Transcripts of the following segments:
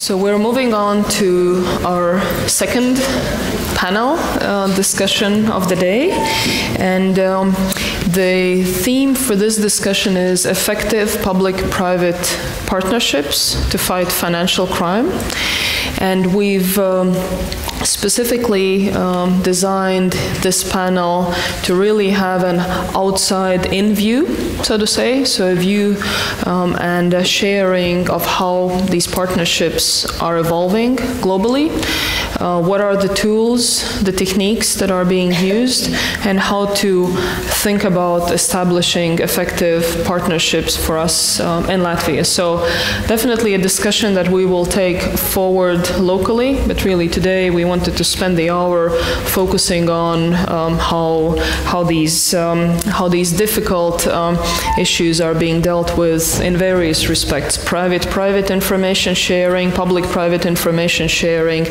So we're moving on to our second panel uh, discussion of the day. And um, the theme for this discussion is effective public private partnerships to fight financial crime. And we've um, specifically um, designed this panel to really have an outside in view, so to say, so a view um, and a sharing of how these partnerships are evolving globally, uh, what are the tools, the techniques that are being used, and how to think about establishing effective partnerships for us um, in Latvia. So, definitely a discussion that we will take forward locally, but really today we wanted to spend the hour focusing on um, how how these um, how these difficult um, issues are being dealt with in various respects: private private information sharing, public private information sharing,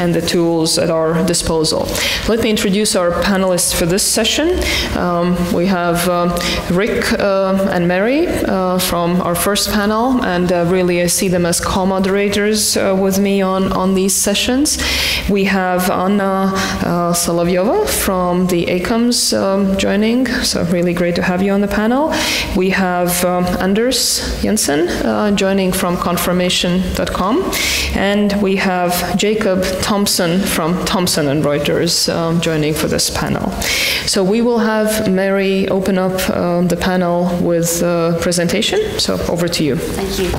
and the tools at our disposal. Let me introduce our panelists for this session. Um, we have uh, Rick uh, and Marie uh, from our first panel, and really I see them as co-moderators with me on on these sessions. We have Anna Soloveva from the ACAMS um, joining, so really great to have you on the panel. We have um, Anders Jensen joining from confirmation.com, and we have Jacob Thompson from Thomson and Reuters um, joining for this panel. So we will have Marie open up um, the panel with a presentation. So over to you. Thank you.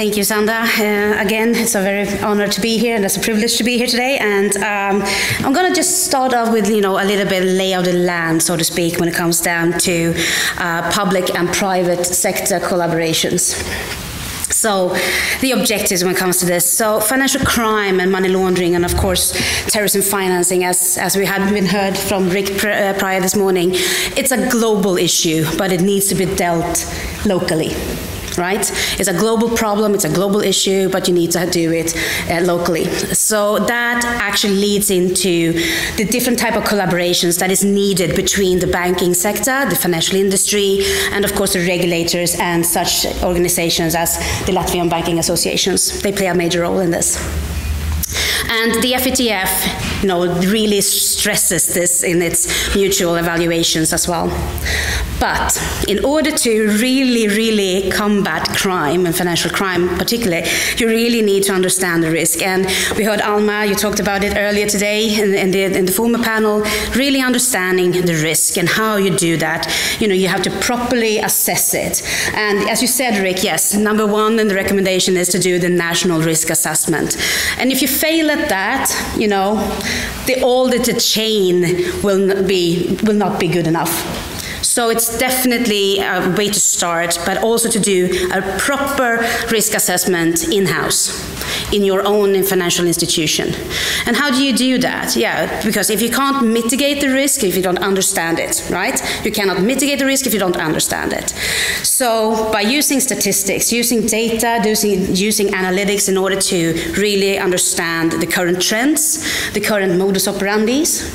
Thank you, Sandra. Uh, again, it's a very honor to be here, and it's a privilege to be here today. And um, I'm going to just start off with, you know, a little bit lay of the land, so to speak, when it comes down to uh, public and private sector collaborations. So, the objectives when it comes to this. So, financial crime and money laundering, and of course, terrorism financing, as, as we had been heard from Rick uh, prior this morning, it's a global issue, but it needs to be dealt locally right? It's a global problem, it's a global issue, but you need to do it uh, locally. So that actually leads into the different type of collaborations that is needed between the banking sector, the financial industry, and of course the regulators and such organizations as the Latvian banking associations. They play a major role in this. And the FATF, you know, really stresses this in its mutual evaluations as well. But in order to really, really combat crime and financial crime particularly, you really need to understand the risk. And we heard Alma, you talked about it earlier today in, in, the, in the former panel, really understanding the risk and how you do that. You know, you have to properly assess it. And as you said, Rick, yes, number one in the recommendation is to do the national risk assessment. And if you fail at that, you know, the, all the chain will be, will not be good enough. So it's definitely a way to start, but also to do a proper risk assessment in-house in your own financial institution. And how do you do that? Yeah, because if you can't mitigate the risk if you don't understand it, right? You cannot mitigate the risk if you don't understand it. So by using statistics, using data, using, using analytics in order to really understand the current trends, the current modus operandis,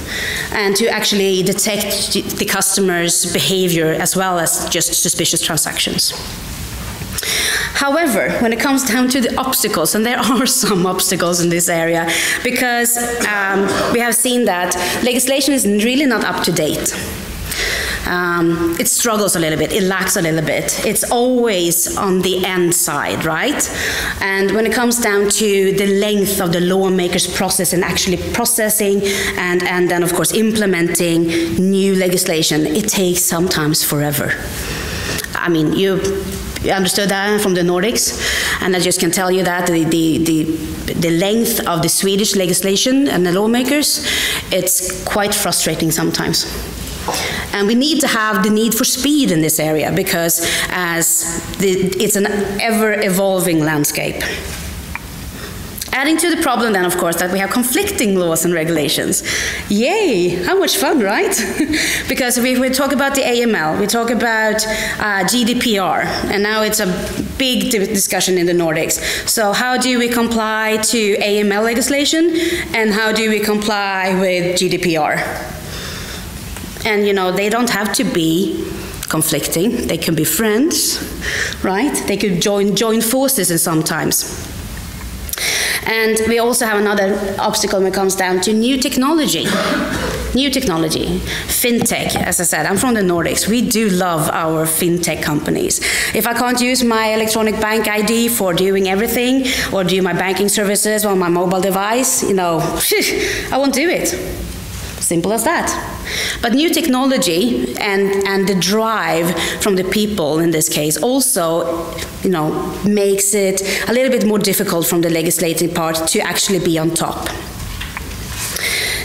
and to actually detect the customer's behavior as well as just suspicious transactions. However, when it comes down to the obstacles, and there are some obstacles in this area, because um, we have seen that legislation is really not up to date. Um, it struggles a little bit, it lacks a little bit. It's always on the end side, right? And when it comes down to the length of the lawmaker's process and actually processing and, and then, of course, implementing new legislation, it takes sometimes forever. I mean, you understood that from the Nordics, and I just can tell you that the, the, the, the length of the Swedish legislation and the lawmakers, it's quite frustrating sometimes. And we need to have the need for speed in this area because as the, it's an ever evolving landscape. Adding to the problem then, of course, that we have conflicting laws and regulations. Yay, how much fun, right? because we, we, talk about the AML, we talk about uh, GDPR, and now it's a big discussion in the Nordics. So how do we comply to AML legislation, and how do we comply with GDPR? And you know, they don't have to be conflicting. They can be friends, right? They could join join forces and sometimes. And we also have another obstacle when it comes down to new technology. New technology, fintech, as I said, I'm from the Nordics. We do love our fintech companies. If I can't use my electronic bank ID for doing everything or do my banking services on my mobile device, you know, I won't do it. Simple as that. But new technology and, and the drive from the people in this case also, you know, makes it a little bit more difficult from the legislative part to actually be on top.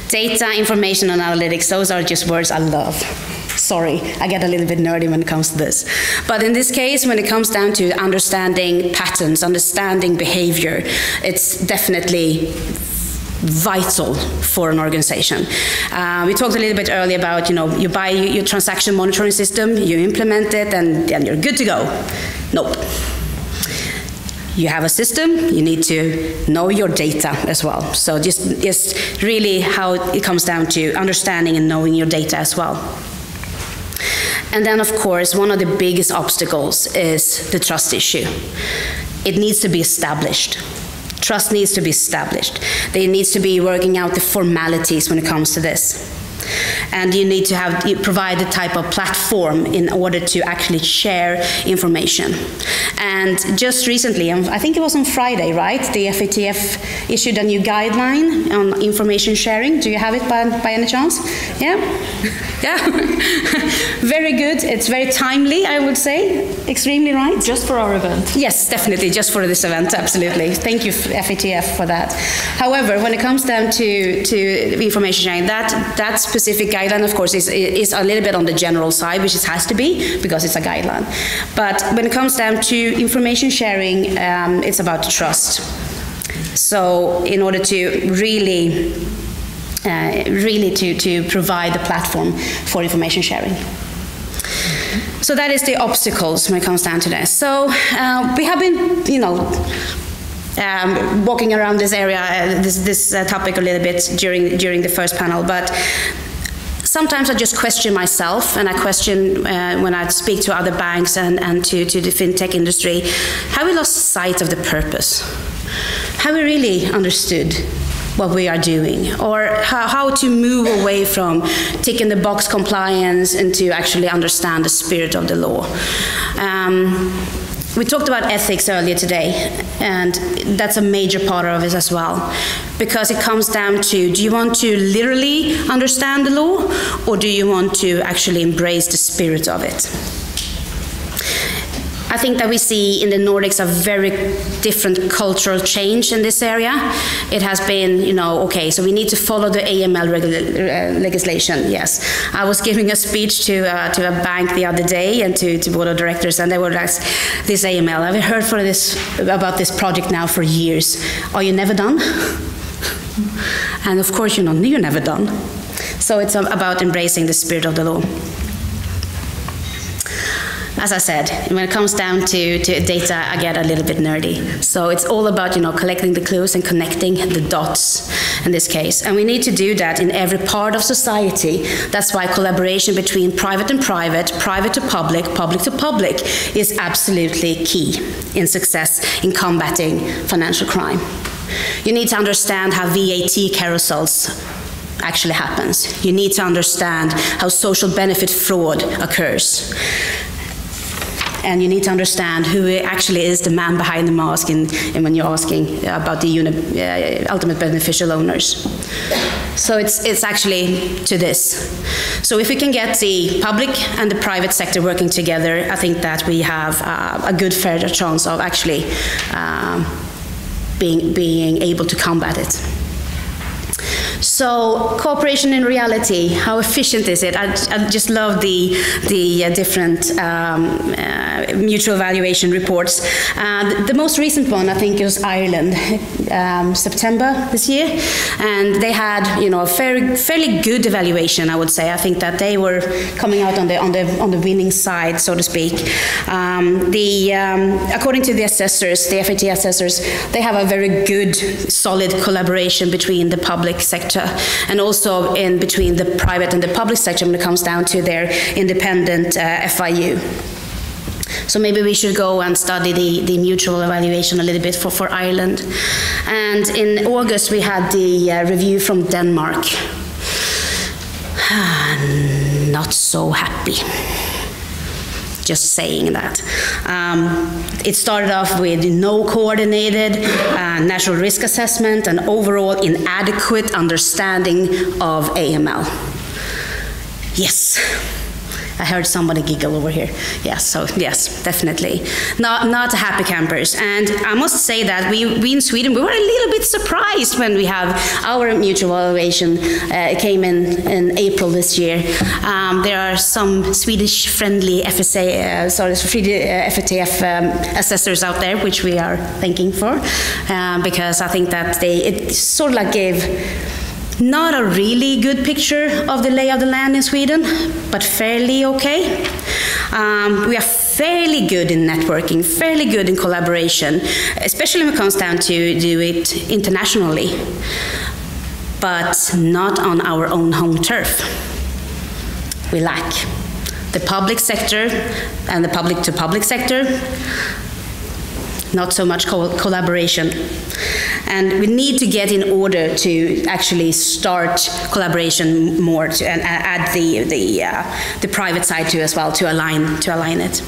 Data, information, and analytics, those are just words I love. Sorry, I get a little bit nerdy when it comes to this. But in this case, when it comes down to understanding patterns, understanding behavior, it's definitely vital for an organization. Uh, we talked a little bit earlier about, you know, you buy your transaction monitoring system, you implement it, and, and you're good to go. Nope. You have a system, you need to know your data as well. So just, just really how it comes down to understanding and knowing your data as well. And then, of course, one of the biggest obstacles is the trust issue. It needs to be established. Trust needs to be established. There needs to be working out the formalities when it comes to this. And you need to have you provide the type of platform in order to actually share information. And just recently, um, I think it was on Friday, right? The FATF issued a new guideline on information sharing. Do you have it by, by any chance? Yeah? Yeah? very good. It's very timely, I would say. Extremely right. Just for our event. Yes, definitely. Just for this event, absolutely. Thank you, FATF, for that. However, when it comes down to, to information sharing, that, that specific guideline, of course, is, is a little bit on the general side, which it has to be because it's a guideline. But when it comes down to information sharing, um, it's about trust. So, in order to really uh, really to, to provide the platform for information sharing. So that is the obstacles when it comes down to this. So uh, we have been, you know, um, walking around this area, uh, this, this uh, topic a little bit during during the first panel, but sometimes I just question myself, and I question uh, when I speak to other banks and, and to, to the fintech industry, have we lost sight of the purpose? Have we really understood what we are doing, or how, how to move away from ticking the box compliance and to actually understand the spirit of the law. Um, we talked about ethics earlier today, and that's a major part of it as well. Because it comes down to do you want to literally understand the law, or do you want to actually embrace the spirit of it? I think that we see in the Nordics a very different cultural change in this area. It has been, you know, okay, so we need to follow the AML uh, legislation. Yes, I was giving a speech to uh, to a bank the other day and to, to board of directors, and they were like, "This AML, I've heard for this about this project now for years. Are you never done?" and of course, you're not. You're never done. So it's about embracing the spirit of the law as I said, when it comes down to, to data, I get a little bit nerdy. So it's all about, you know, collecting the clues and connecting the dots in this case. And we need to do that in every part of society. That's why collaboration between private and private, private to public, public to public is absolutely key in success in combating financial crime. You need to understand how VAT carousels actually happens. You need to understand how social benefit fraud occurs and you need to understand who actually is the man behind the mask in, in when you're asking about the uni, uh, ultimate beneficial owners. So it's, it's actually to this. So if we can get the public and the private sector working together, I think that we have uh, a good fair chance of actually uh, being, being able to combat it. So cooperation in reality, how efficient is it? I, I just love the the uh, different um, uh, mutual evaluation reports. Uh, the most recent one, I think, was Ireland, um, September this year, and they had you know a fairly fairly good evaluation. I would say. I think that they were coming out on the on the on the winning side, so to speak. Um, the um, according to the assessors, the FAT assessors, they have a very good, solid collaboration between the public sector, and also in between the private and the public sector when it comes down to their independent uh, FIU. So maybe we should go and study the, the mutual evaluation a little bit for, for Ireland. And in August, we had the uh, review from Denmark. Not so happy just saying that. Um, it started off with no coordinated uh, natural risk assessment and overall inadequate understanding of AML. Yes. I heard somebody giggle over here. Yes, so yes, definitely. Not, not happy campers. And I must say that we, we in Sweden, we were a little bit surprised when we have our mutual evaluation uh, came in in April this year. Um, there are some Swedish friendly FSA, uh, sorry, uh, FATF um, assessors out there, which we are thanking for, uh, because I think that they, it sort of like gave not a really good picture of the lay of the land in Sweden, but fairly okay. Um, we are fairly good in networking, fairly good in collaboration, especially when it comes down to do it internationally, but not on our own home turf. We lack the public sector and the public to public sector not so much co collaboration. And we need to get in order to actually start collaboration more to, and add the, the, uh, the private side to as well to align, to align it.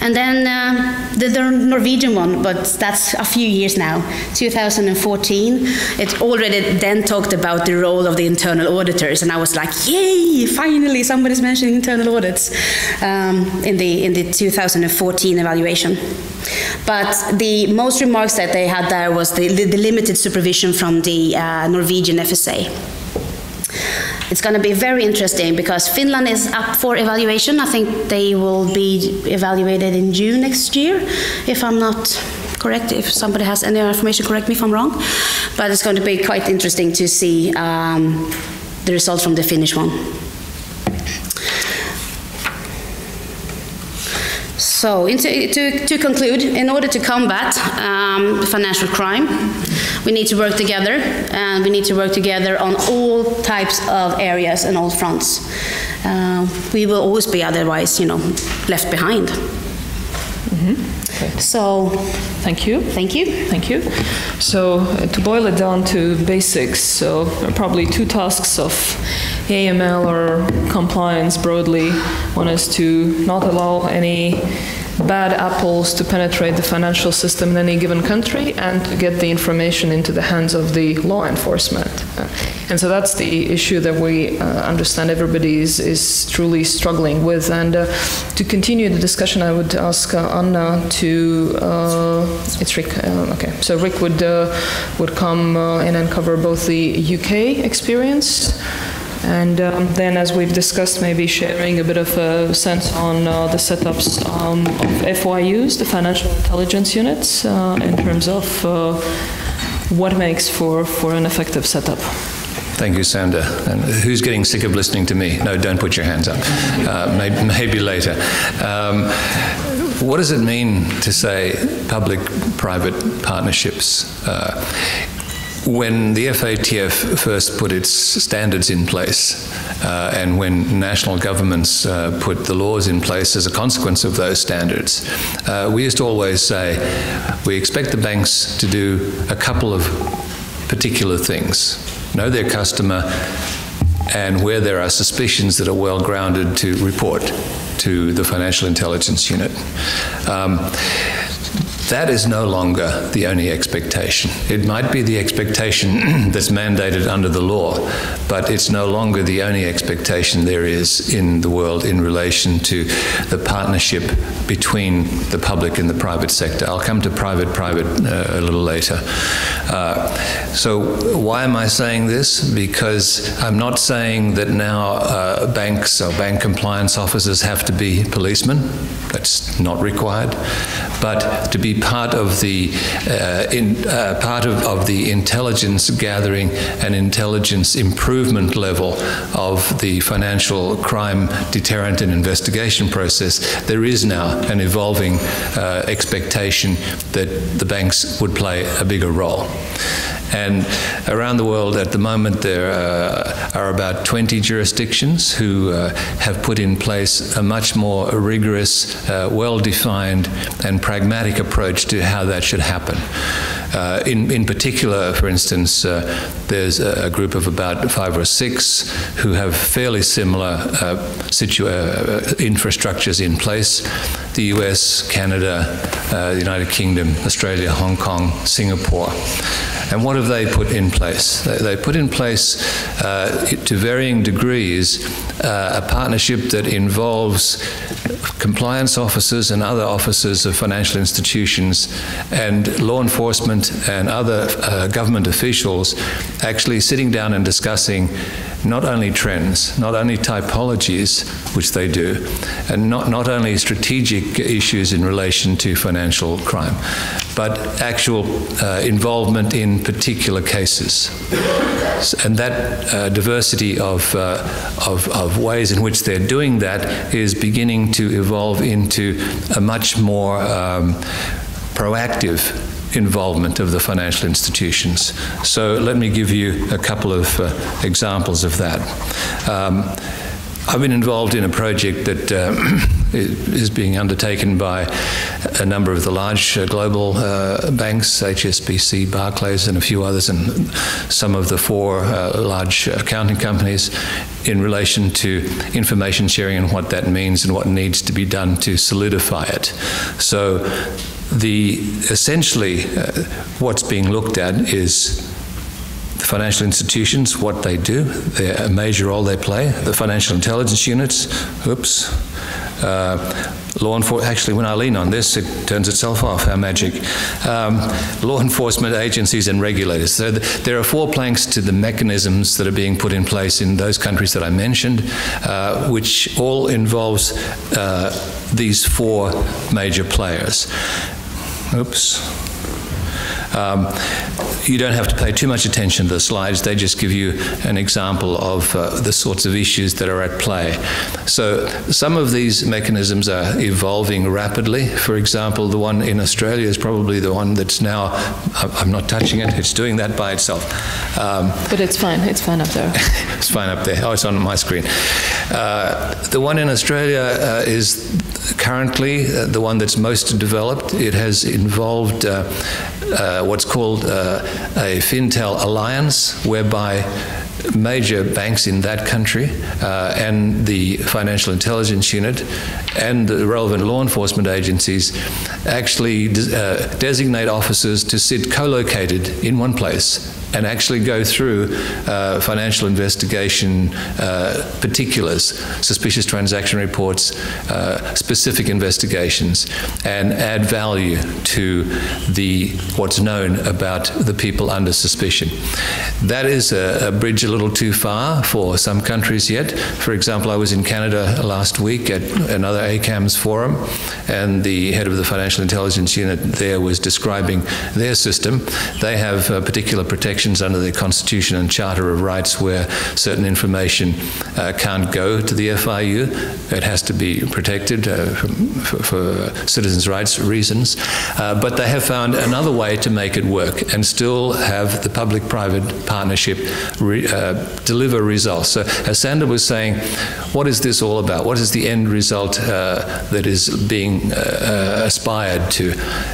And then uh, the, the, Norwegian one, but that's a few years now, 2014. It already then talked about the role of the internal auditors, and I was like, yay! Finally, somebody's mentioning internal audits um, in the in the 2014 evaluation. But the most remarks that they had there was the, the, limited supervision from the uh, Norwegian FSA. It's going to be very interesting because Finland is up for evaluation. I think they will be evaluated in June next year, if I'm not correct. If somebody has any information, correct me if I'm wrong. But it's going to be quite interesting to see um, the results from the Finnish one. So, to, to, conclude, in order to combat um, financial crime, we need to work together, and we need to work together on all types of areas and all fronts. Uh, we will always be otherwise, you know, left behind. -hmm. okay. So, thank you. Thank you. Thank you. So, uh, to boil it down to basics, so probably two tasks of AML or compliance broadly. One is to not allow any bad apples to penetrate the financial system in any given country and to get the information into the hands of the law enforcement. Uh, and so that's the issue that we uh, understand everybody is, is truly struggling with. And uh, to continue the discussion, I would ask uh, Anna to, uh, it's Rick, uh, okay, so Rick would, would come and cover both the UK experience and um, then, as we've discussed, maybe sharing a bit of a sense on uh, the setups um, of FIUs, the financial intelligence units, uh, in terms of uh, what makes for, for an effective setup. Thank you, Sandra. And who's getting sick of listening to me? No, don't put your hands up. Uh, maybe, maybe, later. Um, what does it mean to say public private partnerships? Uh, when the FATF first put its standards in place, uh, and when national governments uh, put the laws in place as a consequence of those standards, uh, we used to always say we expect the banks to do a couple of particular things know their customer, and where there are suspicions that are well grounded to report to the Financial Intelligence Unit. Um, that is no longer the only expectation. It might be the expectation that's mandated under the law, but it's no longer the only expectation there is in the world in relation to the partnership between the public and the private sector. I'll come to private private uh, a little later. Uh, so, why am I saying this? Because I'm not saying that now uh, banks or bank compliance officers have to be policemen. That's not required. But to be part of the uh, in, uh, part of, of the intelligence gathering and intelligence improvement level of the financial crime deterrent and investigation process, there is now an evolving uh, expectation that the banks would play a bigger role. And around the world at the moment, there uh, are about 20 jurisdictions who uh, have put in place a much more rigorous, uh, well defined, and pragmatic approach to how that should happen. Uh, in, in particular, for instance, uh, there's a, group of about five or six who have fairly similar uh, uh, infrastructures in place the US, Canada, the United Kingdom, Australia, Hong Kong, Singapore. And what have they put in place? They, they put in place, to varying degrees, a partnership that involves compliance officers and other officers of financial institutions and law enforcement and other uh, government officials actually sitting down and discussing not only trends, not only typologies, which they do, and not, not only strategic issues in relation to financial crime, but actual uh, involvement in particular cases. And that uh, diversity of, uh, of, of, ways in which they're doing that is beginning to evolve into a much more um, proactive involvement of the financial institutions. So let me give you a couple of uh, examples of that. Um, I've been involved in a project that uh, is being undertaken by a number of the large uh, global uh, banks, HSBC, Barclays, and a few others, and some of the four uh, large accounting companies in relation to information sharing and what that means and what needs to be done to solidify it. So the essentially uh, what's being looked at is the financial institutions, what they do, the major role they play, the financial intelligence units, oops, uh, law enforcement, actually when I lean on this, it turns itself off, how magic. Um, law enforcement agencies and regulators. So there are four planks to the mechanisms that are being put in place in those countries that I mentioned, uh, which all involves uh, these four major players. Oops. Um, you don't have to pay too much attention to the slides. They just give you an example of uh, the sorts of issues that are at play. So some of these mechanisms are evolving rapidly. For example, the one in Australia is probably the one that's now, I'm not touching it, it's doing that by itself. Um, but it's fine, it's fine up there. it's fine up there. Oh, it's on my screen. Uh, the one in Australia uh, is currently uh, the one that's most developed. It has involved uh, what's called uh, a FinTel alliance, whereby major banks in that country uh, and the financial intelligence unit and the relevant law enforcement agencies actually uh, designate officers to sit co-located in one place and actually go through uh, financial investigation uh, particulars, suspicious transaction reports, uh, specific investigations, and add value to the what's known about the people under suspicion. That is a, a bridge a little too far for some countries yet. For example, I was in Canada last week at another ACAMS forum, and the head of the financial intelligence unit there was describing their system. They have uh, particular protection protections under the Constitution and Charter of Rights where certain information uh, can't go to the FIU. It has to be protected uh, for, for, citizens' rights reasons. Uh, but they have found another way to make it work and still have the public private partnership re, uh, deliver results. So, as Sandra was saying, what is this all about? What is the end result uh, that is being uh, aspired to?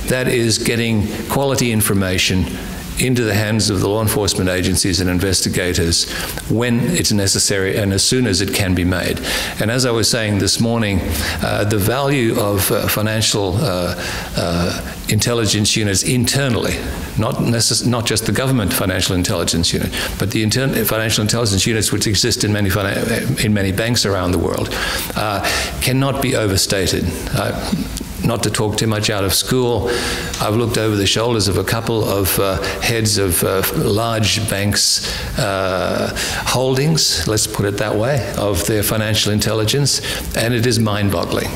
That is getting quality information into the hands of the law enforcement agencies and investigators when it's necessary and as soon as it can be made. And as I was saying this morning, uh, the value of uh, financial uh, uh intelligence units internally, not, necess- not just the government financial intelligence unit, but the inter- financial intelligence units which exist in many, in many banks around the world, uh, cannot be overstated. Not to talk too much out of school, I've looked over the shoulders of a couple of uh, heads of uh, large banks' uh, holdings, let's put it that way, of their financial intelligence, and it is mind boggling.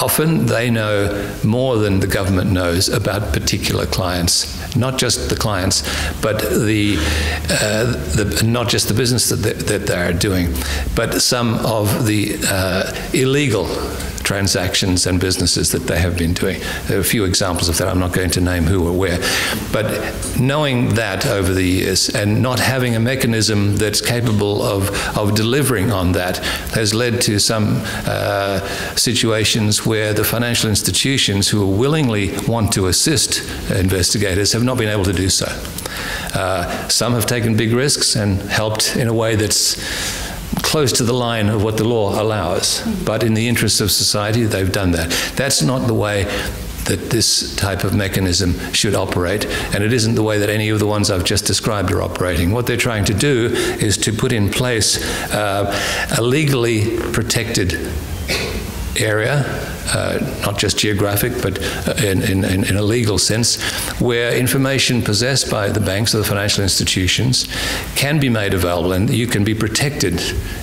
Often they know more than the government knows about particular clients not just the clients, but the, uh, the not just the business that they, that they are doing, but some of the uh, illegal transactions and businesses that they have been doing. There are a few examples of that. I'm not going to name who or where. But knowing that over the years and not having a mechanism that's capable of, of delivering on that has led to some uh, situations where the financial institutions who willingly want to assist investigators have not been able to do so. Uh, some have taken big risks and helped in a way that's close to the line of what the law allows. But in the interests of society, they've done that. That's not the way that this type of mechanism should operate, and it isn't the way that any of the ones I've just described are operating. What they're trying to do is to put in place uh, a legally protected area uh, not just geographic, but uh, in, in, in, a legal sense, where information possessed by the banks or the financial institutions can be made available and you can be protected,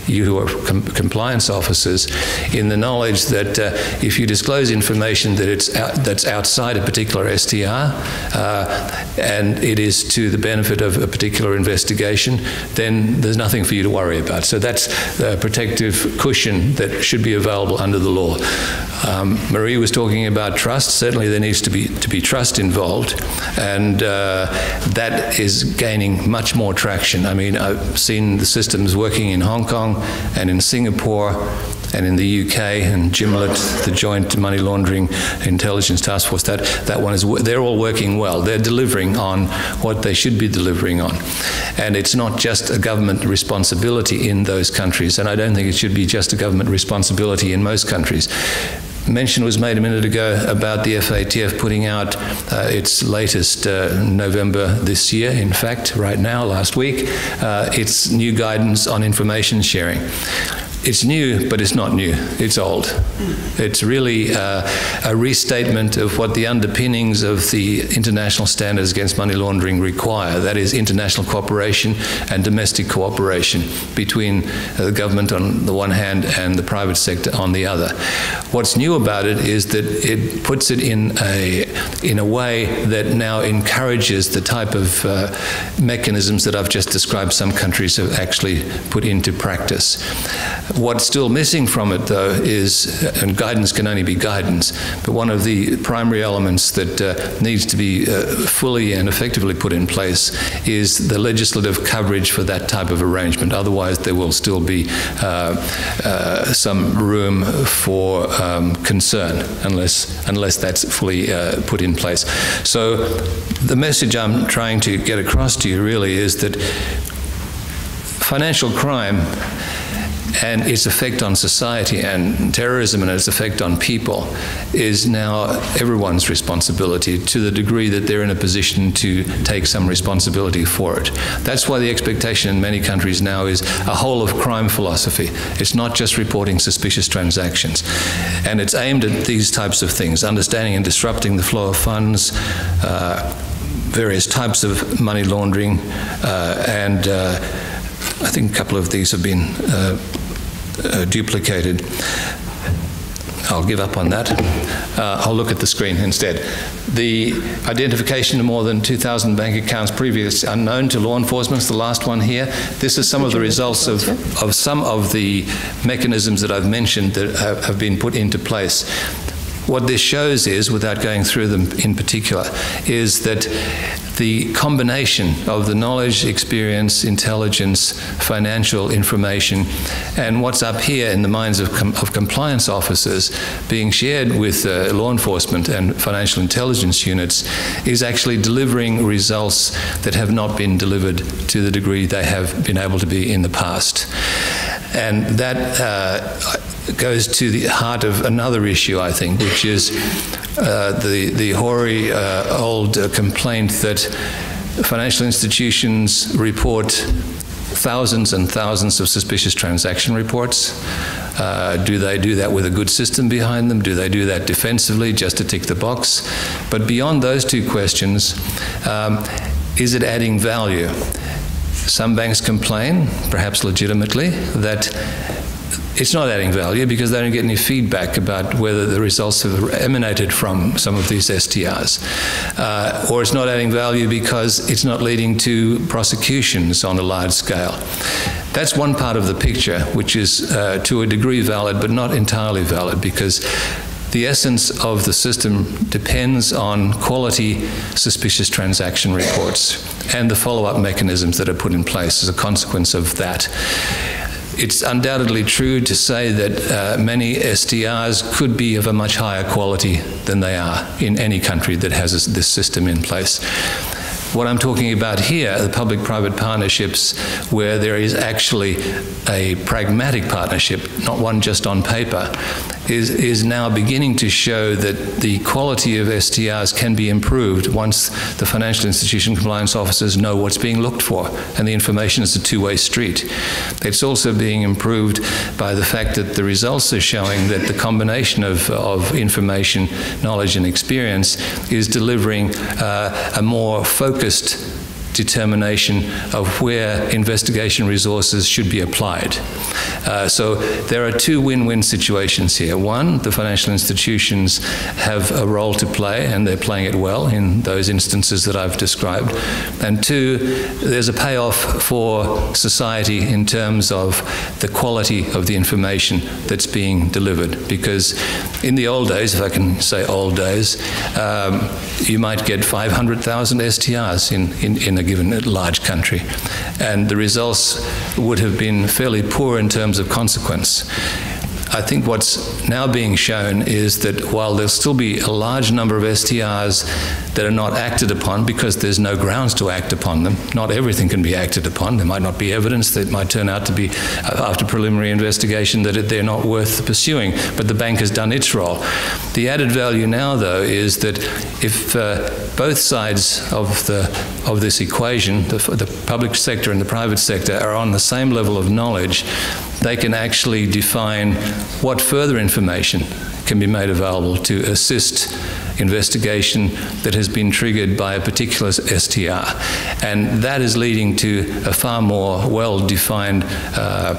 you who are com compliance officers, in the knowledge that uh, if you disclose information that it's out, that's outside a particular STR uh, and it is to the benefit of a particular investigation, then there's nothing for you to worry about. So that's a protective cushion that should be available under the law. Um, Marie was talking about trust. Certainly, there needs to be to be trust involved, and uh, that is gaining much more traction. I mean, I've seen the systems working in Hong Kong and in Singapore and in the UK and JMLIT, the Joint Money Laundering Intelligence Task Force, that, that one is, they're all working well. They're delivering on what they should be delivering on. And it's not just a government responsibility in those countries, and I don't think it should be just a government responsibility in most countries mention was made a minute ago about the FATF putting out uh, its latest uh, November this year, in fact, right now, last week, uh, its new guidance on information sharing. It's new, but it's not new. It's old. It's really uh, a restatement of what the underpinnings of the international standards against money laundering require. That is international cooperation and domestic cooperation between the government on the one hand and the private sector on the other. What's new about it is that it puts it in a in a way that now encourages the type of uh, mechanisms that I've just described. Some countries have actually put into practice. What's still missing from it, though, is, and guidance can only be guidance, but one of the primary elements that uh, needs to be uh, fully and effectively put in place is the legislative coverage for that type of arrangement. Otherwise, there will still be uh, uh some room for um, concern unless, unless that's fully uh, put in place. So, the message I'm trying to get across to you really is that financial crime and its effect on society and terrorism and its effect on people is now everyone's responsibility to the degree that they're in a position to take some responsibility for it. That's why the expectation in many countries now is a whole of crime philosophy. It's not just reporting suspicious transactions. And it's aimed at these types of things, understanding and disrupting the flow of funds, uh, various types of money laundering, uh, and uh, I think a couple of these have been uh, uh, duplicated. I'll give up on that. Uh, I'll look at the screen instead. The identification of more than 2,000 bank accounts previously unknown to law enforcement is the last one here. This is some of the results of, of some of the mechanisms that I've mentioned that have, have been put into place. What this shows is, without going through them in particular, is that the combination of the knowledge, experience, intelligence, financial information, and what's up here in the minds of, com of compliance officers being shared with uh, law enforcement and financial intelligence units is actually delivering results that have not been delivered to the degree they have been able to be in the past. And that uh, goes to the heart of another issue, I think, which is uh, the, the hoary uh, old uh, complaint that financial institutions report thousands and thousands of suspicious transaction reports. Uh, do they do that with a good system behind them? Do they do that defensively just to tick the box? But beyond those two questions, um, is it adding value? Some banks complain, perhaps legitimately, that it's not adding value because they don't get any feedback about whether the results have emanated from some of these STRs. Uh, or it's not adding value because it's not leading to prosecutions on a large scale. That's one part of the picture, which is uh, to a degree valid, but not entirely valid because the essence of the system depends on quality suspicious transaction reports and the follow up mechanisms that are put in place as a consequence of that. It's undoubtedly true to say that uh, many STRs could be of a much higher quality than they are in any country that has this system in place. What I'm talking about here, are the public private partnerships, where there is actually a pragmatic partnership, not one just on paper, is, is now beginning to show that the quality of STRs can be improved once the financial institution compliance officers know what's being looked for, and the information is a two-way street. It's also being improved by the fact that the results are showing that the combination of, of information, knowledge, and experience is delivering uh, a more focused determination of where investigation resources should be applied. Uh, so there are two win-win situations here. One, the financial institutions have a role to play, and they're playing it well in those instances that I've described. And two, there's a payoff for society in terms of the quality of the information that's being delivered. Because in the old days, if I can say old days, um, you might get 500,000 STRs in, in, in a given large country. And the results would have been fairly poor in terms of consequence. I think what's now being shown is that while there'll still be a large number of STRs that are not acted upon because there's no grounds to act upon them, not everything can be acted upon. There might not be evidence that might turn out to be, uh, after preliminary investigation, that they're not worth pursuing, but the bank has done its role. The added value now, though, is that if uh, both sides of, the, of this equation, the, the public sector and the private sector, are on the same level of knowledge, they can actually define what further information can be made available to assist investigation that has been triggered by a particular STR. And that is leading to a far more well-defined uh,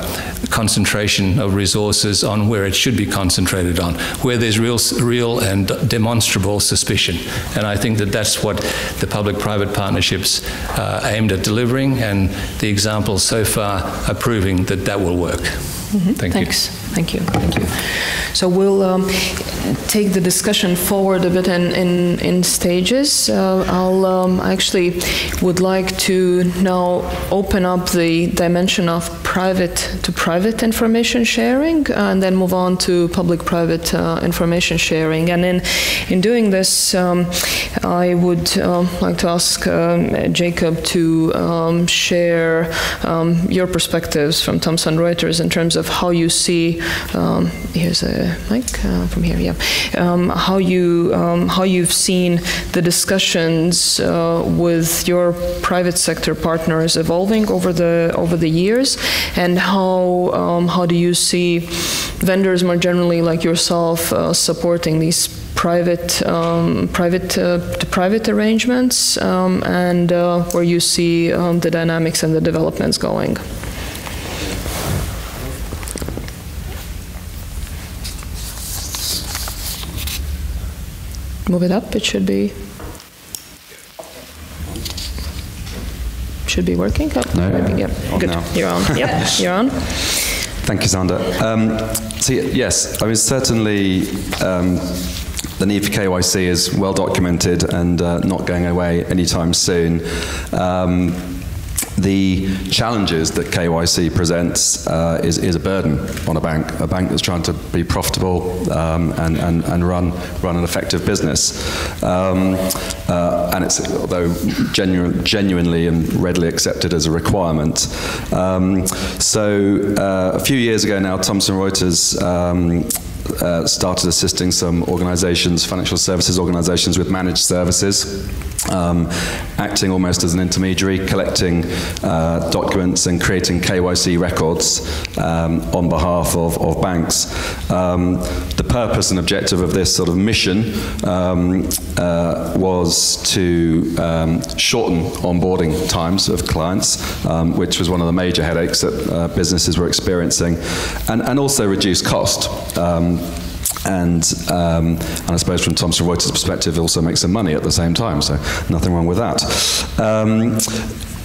concentration of resources on where it should be concentrated on, where there's real, real and demonstrable suspicion. And I think that that's what the public-private partnerships uh, aimed at delivering, and the examples so far are proving that that will work. Mm -hmm. Thank Thanks. you. Thank you. Thank you. So we'll um, take the discussion forward a bit in, in, in stages. Uh, I'll um, actually would like to now open up the dimension of private to private information sharing uh, and then move on to public-private uh, information sharing. And in, in doing this, um, I would uh, like to ask um, Jacob to um, share um, your perspectives from Thomson Reuters in terms of how you see, um, here's a mic uh, from here, yeah, um, how you um, how you've seen the discussions uh, with your private sector partners evolving over the over the years, and how um, how do you see vendors more generally like yourself uh, supporting these private um, private uh, private arrangements um, and uh, where you see um, the dynamics and the developments going. Move it up. It should be should be working. Oh, no, maybe, yeah. Good. Now. You're on. Yep, you're on. Thank you, Sander. Um, so yes, I mean certainly. Um, the need for KYC is well documented and uh, not going away anytime soon. Um, the challenges that KYC presents uh, is, is a burden on a bank, a bank that's trying to be profitable um, and, and, and run, run an effective business. Um, uh, and it's, although genu genuinely and readily accepted as a requirement. Um, so uh, a few years ago now, Thomson Reuters um, uh, started assisting some organizations, financial services organizations with managed services. um, acting almost as an intermediary, collecting uh, documents and creating KYC records um, on behalf of, of banks. Um, the purpose and objective of this sort of mission um, uh, was to um, shorten onboarding times of clients, um, which was one of the major headaches that uh, businesses were experiencing, and, and also reduce cost. Um, and um, and I suppose from Thomson Reuters' perspective, also makes some money at the same time. So nothing wrong with that. Um,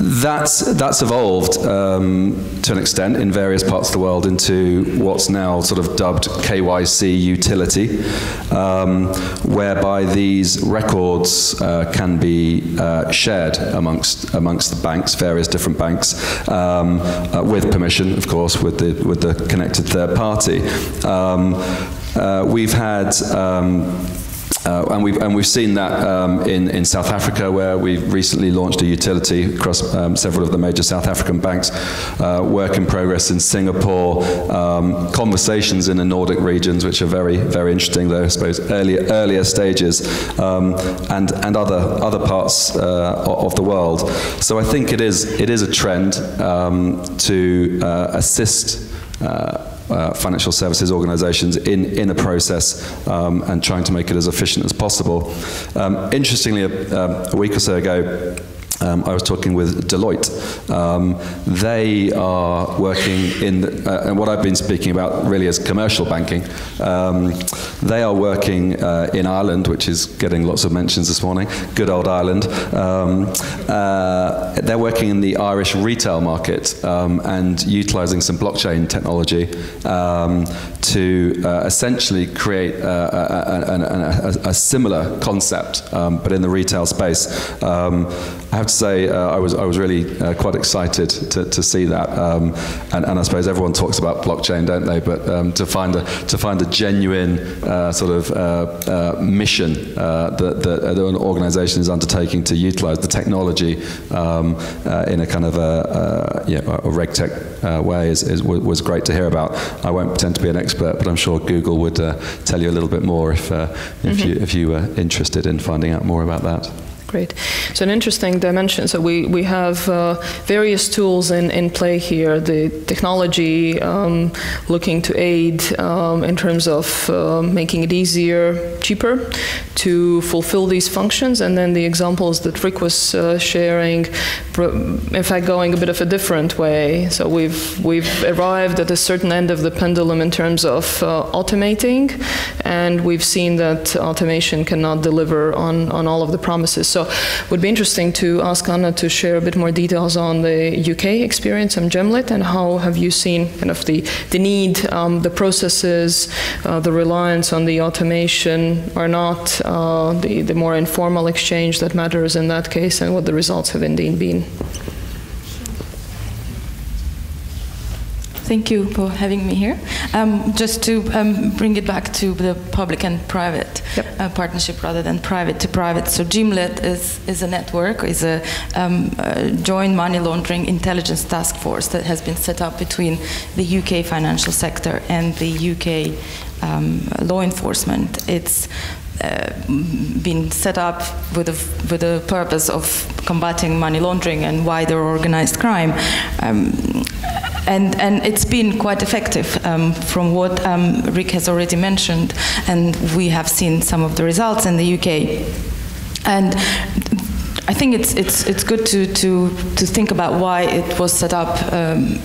that's that's evolved um, to an extent in various parts of the world into what's now sort of dubbed KYC utility, um, whereby these records uh, can be uh, shared amongst amongst the banks, various different banks, um, uh, with permission, of course, with the with the connected third party. Um, uh, we've had um, uh, and, we've, and we've seen that um, in, in South Africa, where we've recently launched a utility across um, several of the major South African banks. Uh, work in progress in Singapore, um, conversations in the Nordic regions, which are very, very interesting, though I suppose earlier, earlier stages, um, and, and other, other parts uh, of the world. So I think it is, it is a trend um, to uh, assist. Uh, financial services organizations in, in a process um, and trying to make it as efficient as possible. Um, interestingly, a, a week or so ago, um, I was talking with Deloitte. Um, they are working in, uh, and what I've been speaking about really is commercial banking. Um, they are working uh, in Ireland, which is getting lots of mentions this morning, good old Ireland. Um, uh, they're working in the Irish retail market um, and utilizing some blockchain technology um, to uh, essentially create uh, a, a, a, a, similar concept, but in the retail space. I have to say, uh, I was I was really uh, quite excited to, to see that, um, and, and I suppose everyone talks about blockchain, don't they? But um, to find a to find a genuine uh, sort of uh, uh, mission uh, that, that, an organisation is undertaking to utilise the technology um, in a kind of a, a, you know, a regtech way is, is, was great to hear about. I won't pretend to be an expert, but I'm sure Google would tell you a little bit more if if mm-hmm. you if you were interested in finding out more about that. Great. So an interesting dimension. So we, we have uh, various tools in, in play here. The technology um, looking to aid um, in terms of uh, making it easier, cheaper to fulfill these functions. And then the examples that Rick was uh, sharing, in fact, going a bit of a different way. So we've, we've arrived at a certain end of the pendulum in terms of uh, automating, and we've seen that automation cannot deliver on, on all of the promises. So it would be interesting to ask Anna to share a bit more details on the UK experience on JMLIT and how have you seen kind of the, the need, um, the processes, uh, the reliance on the automation are not uh, the, the more informal exchange that matters in that case and what the results have indeed been. Thank you for having me here. Um, just to um, bring it back to the public and private yep. uh, partnership rather than private to private. So JMLIT is, is a network, is a, um, a, joint money laundering intelligence task force that has been set up between the UK financial sector and the UK um, law enforcement. It's been set up with the with the purpose of combating money laundering and wider organized crime. Um, and, and it's been quite effective um, from what um, Rick has already mentioned, and we have seen some of the results in the UK. And I think it's, it's, it's good to, to, to think about why it was set up um,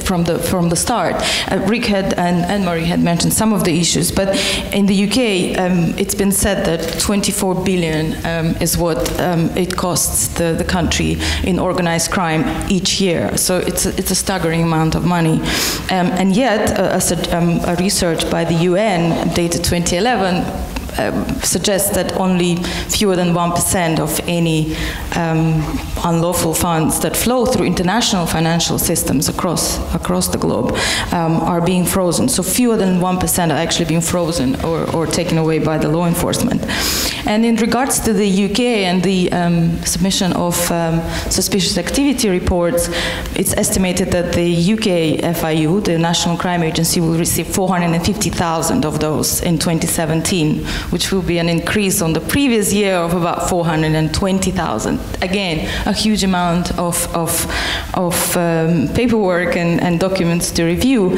from the from the start. Uh, Rick had and Anne Marie had mentioned some of the issues, but in the UK, um, it's been said that 24 billion um, is what um, it costs the, the country in organized crime each year. So it's a, it's a staggering amount of money, um, and yet, uh, as a, um, a research by the UN dated 2011 um, suggests that only fewer than 1% of any um, unlawful funds that flow through international financial systems across, across the globe um, are being frozen. So fewer than 1% are actually being frozen or, or taken away by the law enforcement. And in regards to the UK and the um, submission of um, suspicious activity reports, it's estimated that the UK FIU, the National Crime Agency, will receive 450,000 of those in 2017 which will be an increase on the previous year of about 420,000. Again, a huge amount of, of, of um, paperwork and, and documents to review.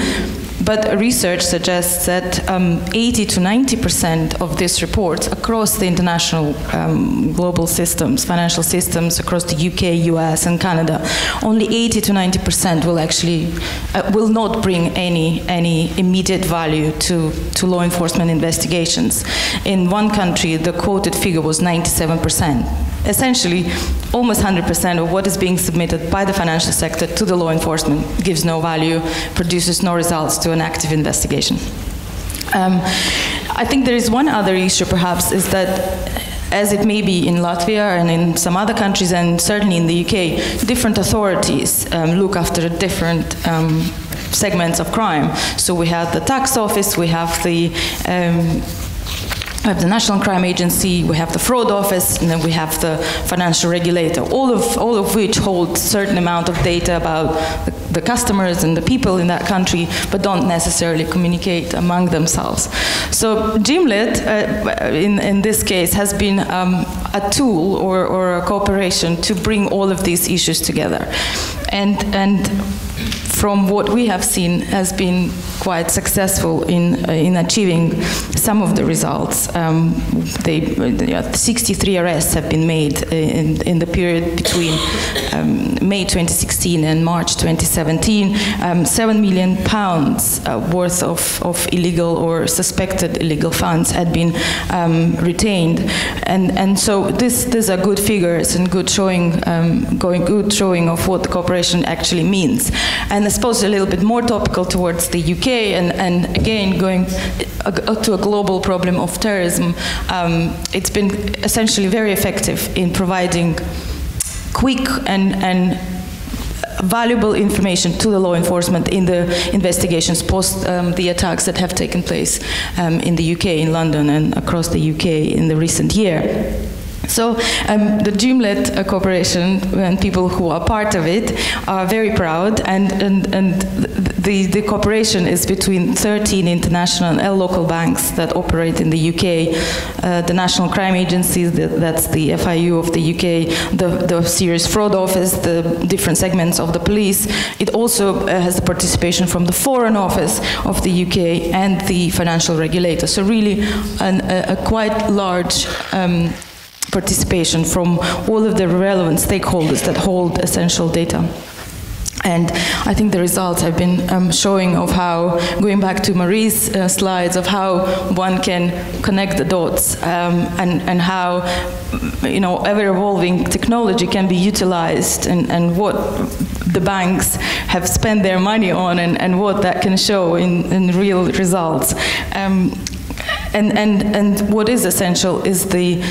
But research suggests that um, 80 to 90 percent of these reports across the international um, global systems, financial systems across the UK, US, and Canada, only 80 to 90 percent will actually uh, will not bring any any immediate value to to law enforcement investigations. In one country, the quoted figure was 97 percent essentially almost 100% of what is being submitted by the financial sector to the law enforcement gives no value, produces no results to an active investigation. Um, I think there is one other issue perhaps is that as it may be in Latvia and in some other countries and certainly in the UK, different authorities um, look after different um, segments of crime. So we have the tax office, we have the um, we have the National Crime Agency, we have the Fraud Office, and then we have the Financial Regulator, all of, all of which hold certain amount of data about the, the customers and the people in that country, but don't necessarily communicate among themselves. So JMLIT, uh, in, in this case, has been um, a tool or, or a cooperation to bring all of these issues together. And, and from what we have seen, has been quite successful in, uh, in achieving some of the results. Um, they, uh, 63 arrests have been made in, in the period between um, May 2016 and March 2017. Um, 7 million pounds uh, worth of, of illegal or suspected illegal funds had been um, retained. And, and so this, these are good figures and good showing, um, going good showing of what the cooperation actually means. And I suppose a little bit more topical towards the UK and, and again going to a global problem of terrorism, um, it's been essentially very effective in providing quick and, and valuable information to the law enforcement in the investigations post um, the attacks that have taken place um, in the UK, in London, and across the UK in the recent year. So um, the JMLIT uh, Corporation and people who are part of it are very proud, and, and, and the, the cooperation is between 13 international and local banks that operate in the UK, uh, the National Crime Agency, the, that's the FIU of the UK, the, the Serious Fraud Office, the different segments of the police. It also uh, has the participation from the Foreign Office of the UK and the financial regulator. So really an, a, a quite large um, participation from all of the relevant stakeholders that hold essential data. And I think the results have been um, showing of how, going back to Marie's uh, slides, of how one can connect the dots um, and, and how, you know, ever-evolving technology can be utilized and, and what the banks have spent their money on and, and what that can show in, in real results. Um, and, and, and what is essential is the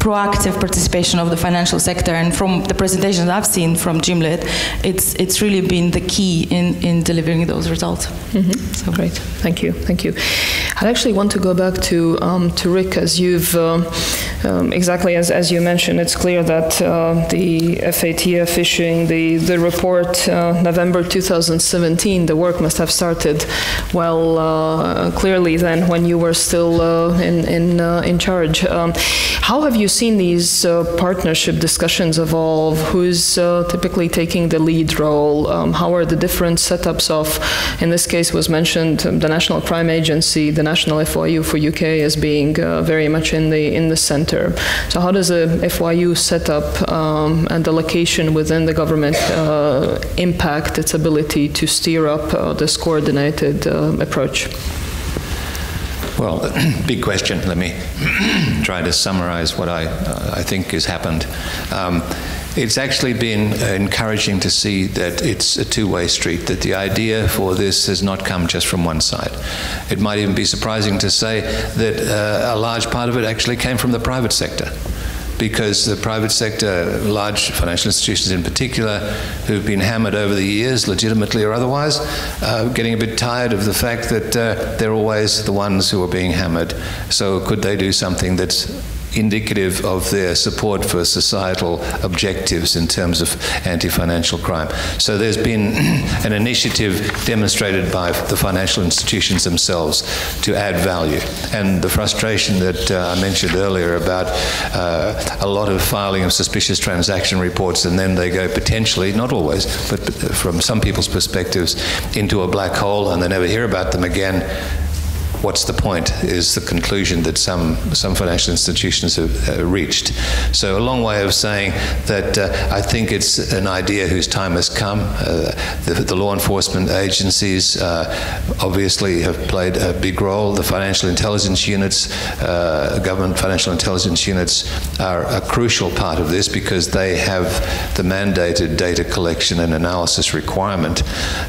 proactive participation of the financial sector. And from the presentations I've seen from JMLIT, it's it's really been the key in, in delivering those results. Mm -hmm. So great, thank you, thank you. I actually want to go back to um, to Rick, as you've uh, um, exactly as, as you mentioned, it's clear that uh, the FATF issuing the the report uh, November 2017, the work must have started well uh, clearly then when you were still uh, in in in charge. Um, how have you seen these uh, partnership discussions evolve? Who's uh, typically taking the lead role? Um, how are the different setups of, in this case was mentioned, um, the National Crime Agency, the National FIU for UK as being uh, very much in the in the center. So how does a FIU setup um, and the location within the government uh, impact its ability to steer up uh, this coordinated uh, approach? Well, big question. Let me try to summarize what I, uh, I think has happened. Um, it's actually been encouraging to see that it's a two way street, that the idea for this has not come just from one side. It might even be surprising to say that uh, a large part of it actually came from the private sector because the private sector, large financial institutions in particular, who've been hammered over the years, legitimately or otherwise, getting a bit tired of the fact that uh, they're always the ones who are being hammered. So could they do something that's indicative of their support for societal objectives in terms of anti-financial crime. So there's been an initiative demonstrated by the financial institutions themselves to add value. And the frustration that uh, I mentioned earlier about uh, a lot of filing of suspicious transaction reports and then they go potentially, not always, but from some people's perspectives, into a black hole and they never hear about them again what's the point is the conclusion that some, some financial institutions have uh, reached. So a long way of saying that uh, I think it's an idea whose time has come. Uh, the, the, law enforcement agencies uh, obviously have played a big role. The financial intelligence units, uh, government financial intelligence units are a crucial part of this because they have the mandated data collection and analysis requirement.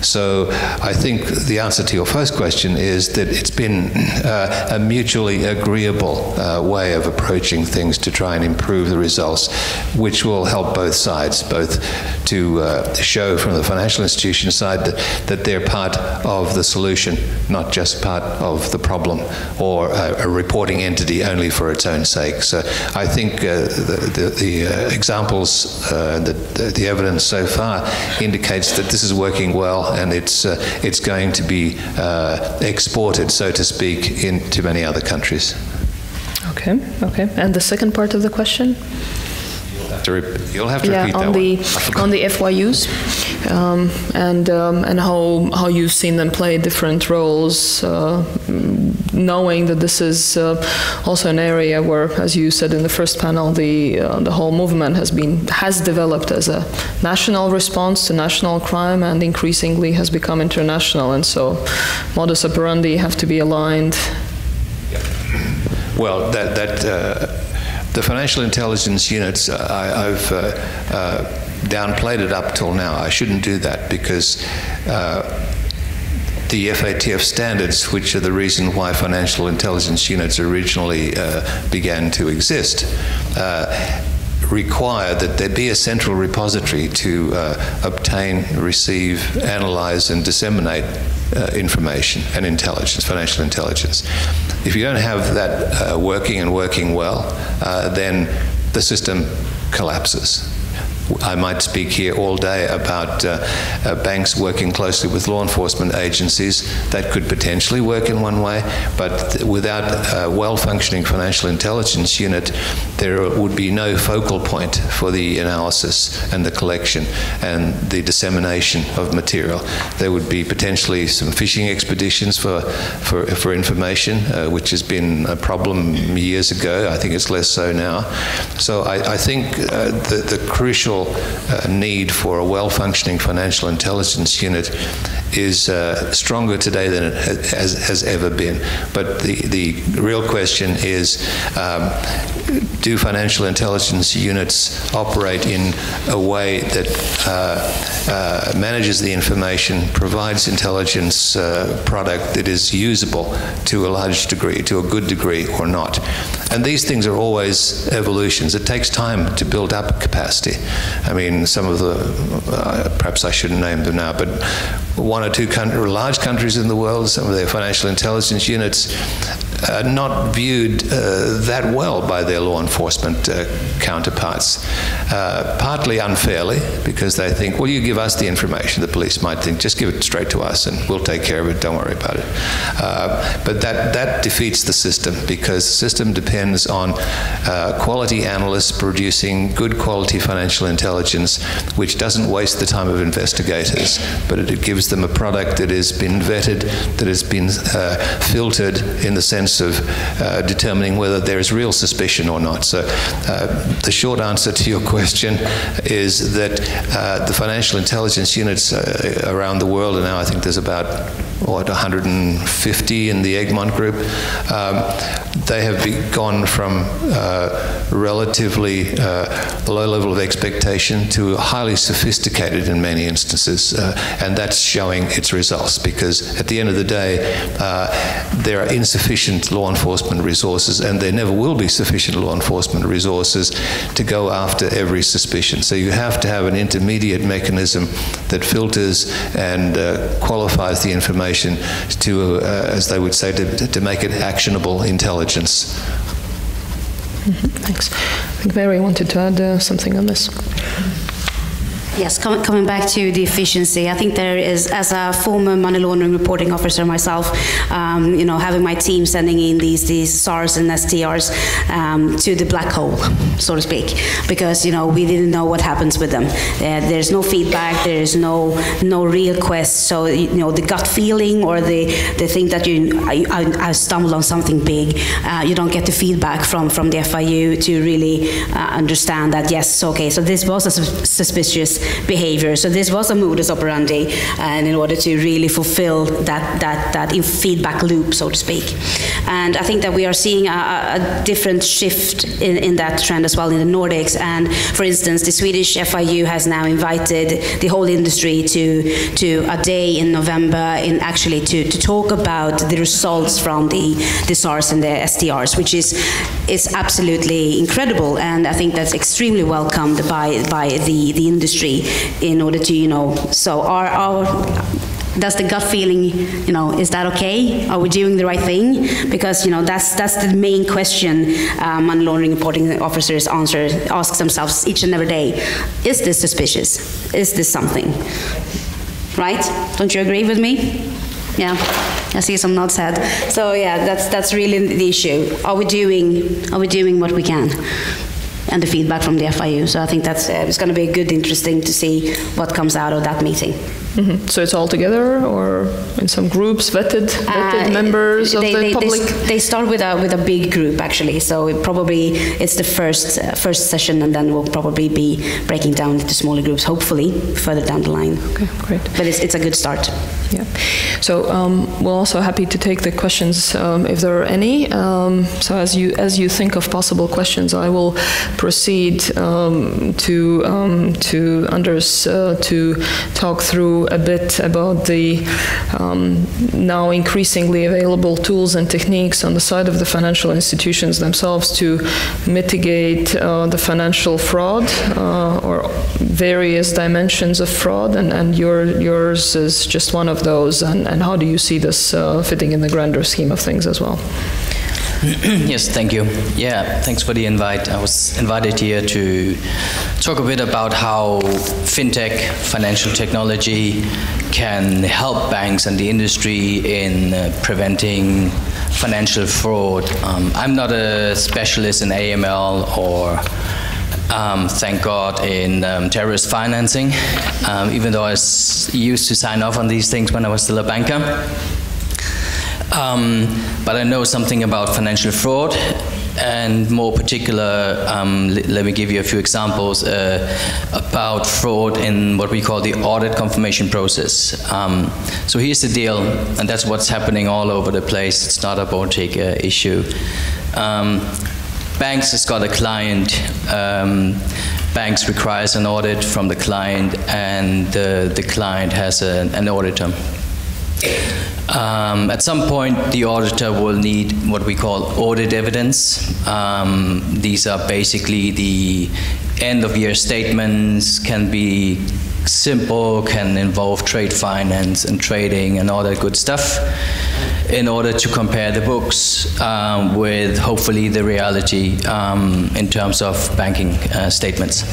So I think the answer to your first question is that it's been uh, a mutually agreeable uh, way of approaching things to try and improve the results, which will help both sides, both to uh, show from the financial institution side that, that they're part of the solution, not just part of the problem or a, a reporting entity only for its own sake. So I think uh, the, the, the uh, examples, uh, the, the evidence so far indicates that this is working well and it's, it's going to be exported, so to speak into many other countries. Okay, okay. And the second part of the question? you'll have to yeah, repeat on that the one. on the FIUs, um, and um, and how how you've seen them play different roles, uh, knowing that this is uh, also an area where, as you said in the first panel, the uh, the whole movement has been has developed as a national response to national crime, and increasingly has become international, and so modus operandi have to be aligned. Well, that that uh, the financial intelligence units, I, have uh, uh, downplayed it up till now. I shouldn't do that because the FATF standards, which are the reason why financial intelligence units originally uh, began to exist, uh, require that there be a central repository to obtain, receive, analyze, and disseminate uh, information and intelligence, financial intelligence. If you don't have that uh, working and working well, uh, then the system collapses. I might speak here all day about uh, uh, banks working closely with law enforcement agencies. That could potentially work in one way, but without a well functioning financial intelligence unit, there would be no focal point for the analysis and the collection and the dissemination of material. There would be potentially some fishing expeditions for, for, for information, uh, which has been a problem years ago. I think it's less so now. So I, I think uh, the, the crucial uh, need for a well functioning financial intelligence unit is uh, stronger today than it has, has, ever been. But the, the real question is um, do financial intelligence units operate in a way that uh, uh, manages the information, provides intelligence uh, product that is usable to a large degree, to a good degree, or not? And these things are always evolutions. It takes time to build up capacity. I mean, some of the, uh, perhaps I shouldn't name them now, but one or two country, large countries in the world, some of their financial intelligence units uh, not viewed uh, that well by their law enforcement uh, counterparts. Uh, partly unfairly, because they think, well, you give us the information. The police might think, just give it straight to us and we'll take care of it, don't worry about it. Uh, but that, that defeats the system because the system depends on uh, quality analysts producing good quality financial intelligence, which doesn't waste the time of investigators, but it, it gives them a product that has been vetted, that has been filtered in the sense of uh, determining whether there is real suspicion or not. So uh, the short answer to your question is that uh, the financial intelligence units uh, around the world, and now I think there's about what 150 in the Egmont group, um, they have gone from uh, relatively low level of expectation to highly sophisticated in many instances, and that's showing its results because at the end of the day, there are insufficient sufficient law enforcement resources, and there never will be sufficient law enforcement resources to go after every suspicion. So you have to have an intermediate mechanism that filters and uh, qualifies the information to, uh, as they would say, to, to make it actionable intelligence. Thanks. I think Marie wanted to add uh, something on this. Yes, com- coming back to the efficiency, I think there is, as a former money laundering reporting officer myself, um, you know, having my team sending in these these SARs and STRs um, to the black hole, so to speak, because you know we didn't know what happens with them. Uh, there's no feedback, there is no no real quest. So you know the gut feeling or the the thing that you I, I, I stumbled on something big, uh, you don't get the feedback from from the FIU to really uh, understand that yes, okay, so this was a sus- suspicious behavior. So this was a modus operandi, and in order to really fulfill that that that feedback loop, so to speak. And I think that we are seeing a, a different shift in, in that trend as well in the Nordics. And for instance, the Swedish FIU has now invited the whole industry to to a day in November in actually to, to talk about the results from the the SARs and the STRs, which is is absolutely incredible. And I think that's extremely welcomed by by the the industry in order to, you know, so our, our does the gut feeling, you know, is that okay? Are we doing the right thing? Because you know that's that's the main question um, money laundering reporting officers answer ask themselves each and every day: Is this suspicious? Is this something? Right? Don't you agree with me? Yeah, I see some nods head. So yeah, that's that's really the issue. Are we doing are we doing what we can? And the feedback from the FIU. So I think that's uh, it's going to be good, interesting to see what comes out of that meeting. Mm-hmm. So it's all together, or in some groups, vetted, vetted Uh, members of they, the they, public. They, they start with a with a big group actually. So it probably it's the first uh, first session, and then we'll probably be breaking down into smaller groups. Hopefully, further down the line. Okay, great. But it's it's a good start. Yeah. So um, we're also happy to take the questions um, if there are any. Um, so as you as you think of possible questions, I will proceed um, to um, to Anders uh, to talk through a bit about the um, now increasingly available tools and techniques on the side of the financial institutions themselves to mitigate uh, the financial fraud uh, or various dimensions of fraud, and, and your, yours is just one of those. And, and how do you see this uh, fitting in the grander scheme of things as well? yes, thank you. Yeah, thanks for the invite. I was invited here to talk a bit about how fintech, financial technology, can help banks and the industry in uh, preventing financial fraud. Um, I'm not a specialist in AML or um, thank God, in um, terrorist financing, um, even though I used to sign off on these things when I was still a banker. Um, but I know something about financial fraud, and more particular, um, let me give you a few examples uh, about fraud in what we call the audit confirmation process. Um, so here's the deal, and that's what's happening all over the place. It's not a Baltic uh, issue. Um, banks has got a client. Um, banks requires an audit from the client, and uh, the client has a, an auditor. Um, at some point, the auditor will need what we call audit evidence. Um, these are basically the end of year statements, can be simple, can involve trade finance and trading and all that good stuff, in order to compare the books um, with hopefully the reality um, in terms of banking uh, statements.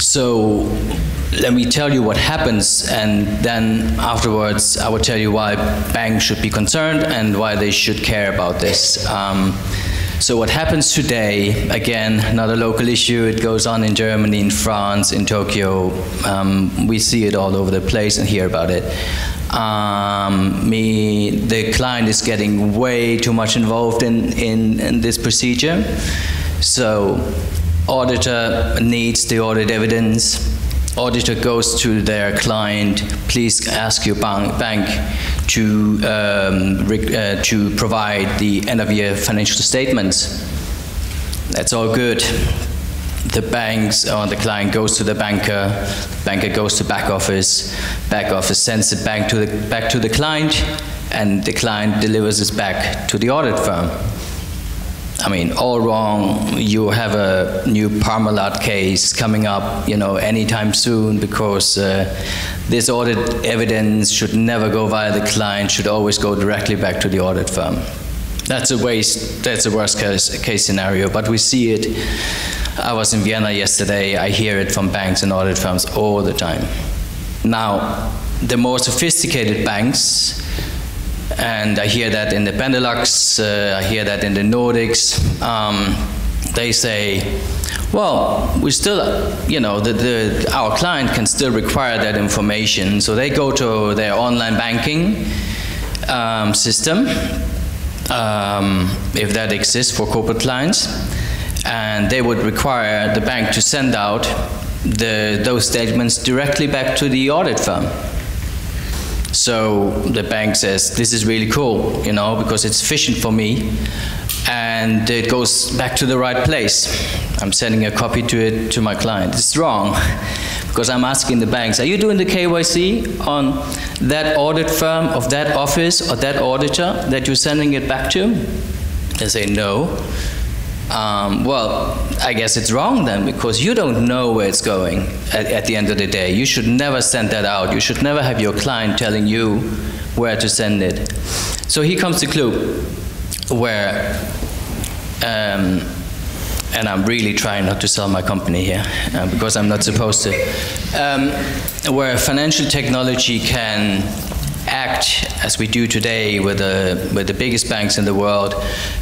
So let me tell you what happens, and then afterwards I will tell you why banks should be concerned and why they should care about this. Um, so what happens today, again, not a local issue, it goes on in Germany, in France, in Tokyo. Um, we see it all over the place and hear about it. Um, me, the client is getting way too much involved in, in, in this procedure. So auditor needs the audit evidence. Auditor goes to their client, please ask your bank, bank to, um, uh, to provide the end of year financial statements. That's all good. The banks or the client goes to the banker, banker goes to back office, back office sends it back to the, back to the client, and the client delivers it back to the audit firm. I mean, all wrong. You have a new Parmalat case coming up, you know, anytime soon because uh, this audit evidence should never go via the client, should always go directly back to the audit firm. That's a waste. That's a worst case, case scenario. But we see it. I was in Vienna yesterday. I hear it from banks and audit firms all the time. Now, the more sophisticated banks, and I hear that in the Benelux, uh, I hear that in the Nordics. Um, they say, well, we still, you know, the, the, our client can still require that information. So they go to their online banking um, system, um, if that exists for corporate clients, and they would require the bank to send out the, those statements directly back to the audit firm. So the bank says, this is really cool, you know, because it's efficient for me and it goes back to the right place. I'm sending a copy to it to my client. It's wrong because I'm asking the banks, are you doing the KYC on that audit firm of that office or that auditor that you're sending it back to? They say no. Um, well, I guess it's wrong then because you don't know where it's going at, at, the end of the day. You should never send that out. You should never have your client telling you where to send it. So here comes the clue where, um, and I'm really trying not to sell my company here uh, because I'm not supposed to, um, where financial technology can act as we do today with the, with the biggest banks in the world,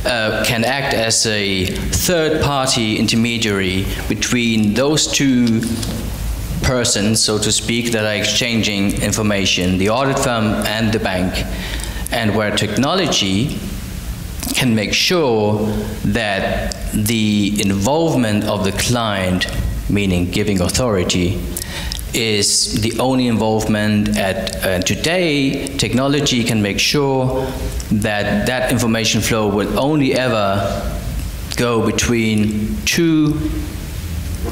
uh, can act as a third party intermediary between those two persons, so to speak, that are exchanging information, the audit firm and the bank, and where technology can make sure that the involvement of the client, meaning giving authority, is the only involvement at uh, today technology can make sure that that information flow will only ever go between two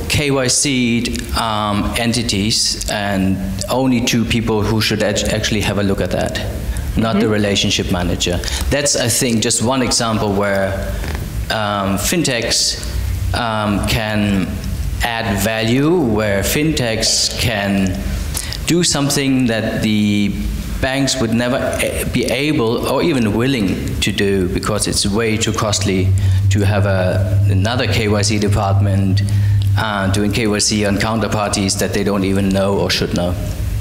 KYC um, entities and only two people who should actually have a look at that, not mm -hmm. the mm-hmm. relationship manager. That's, I think, just one example where um, fintechs um, can add value where fintechs can do something that the banks would never eh, be able or even willing to do because it's way too costly to have a, another KYC department uh, doing KYC on counterparties that they don't even know or should know.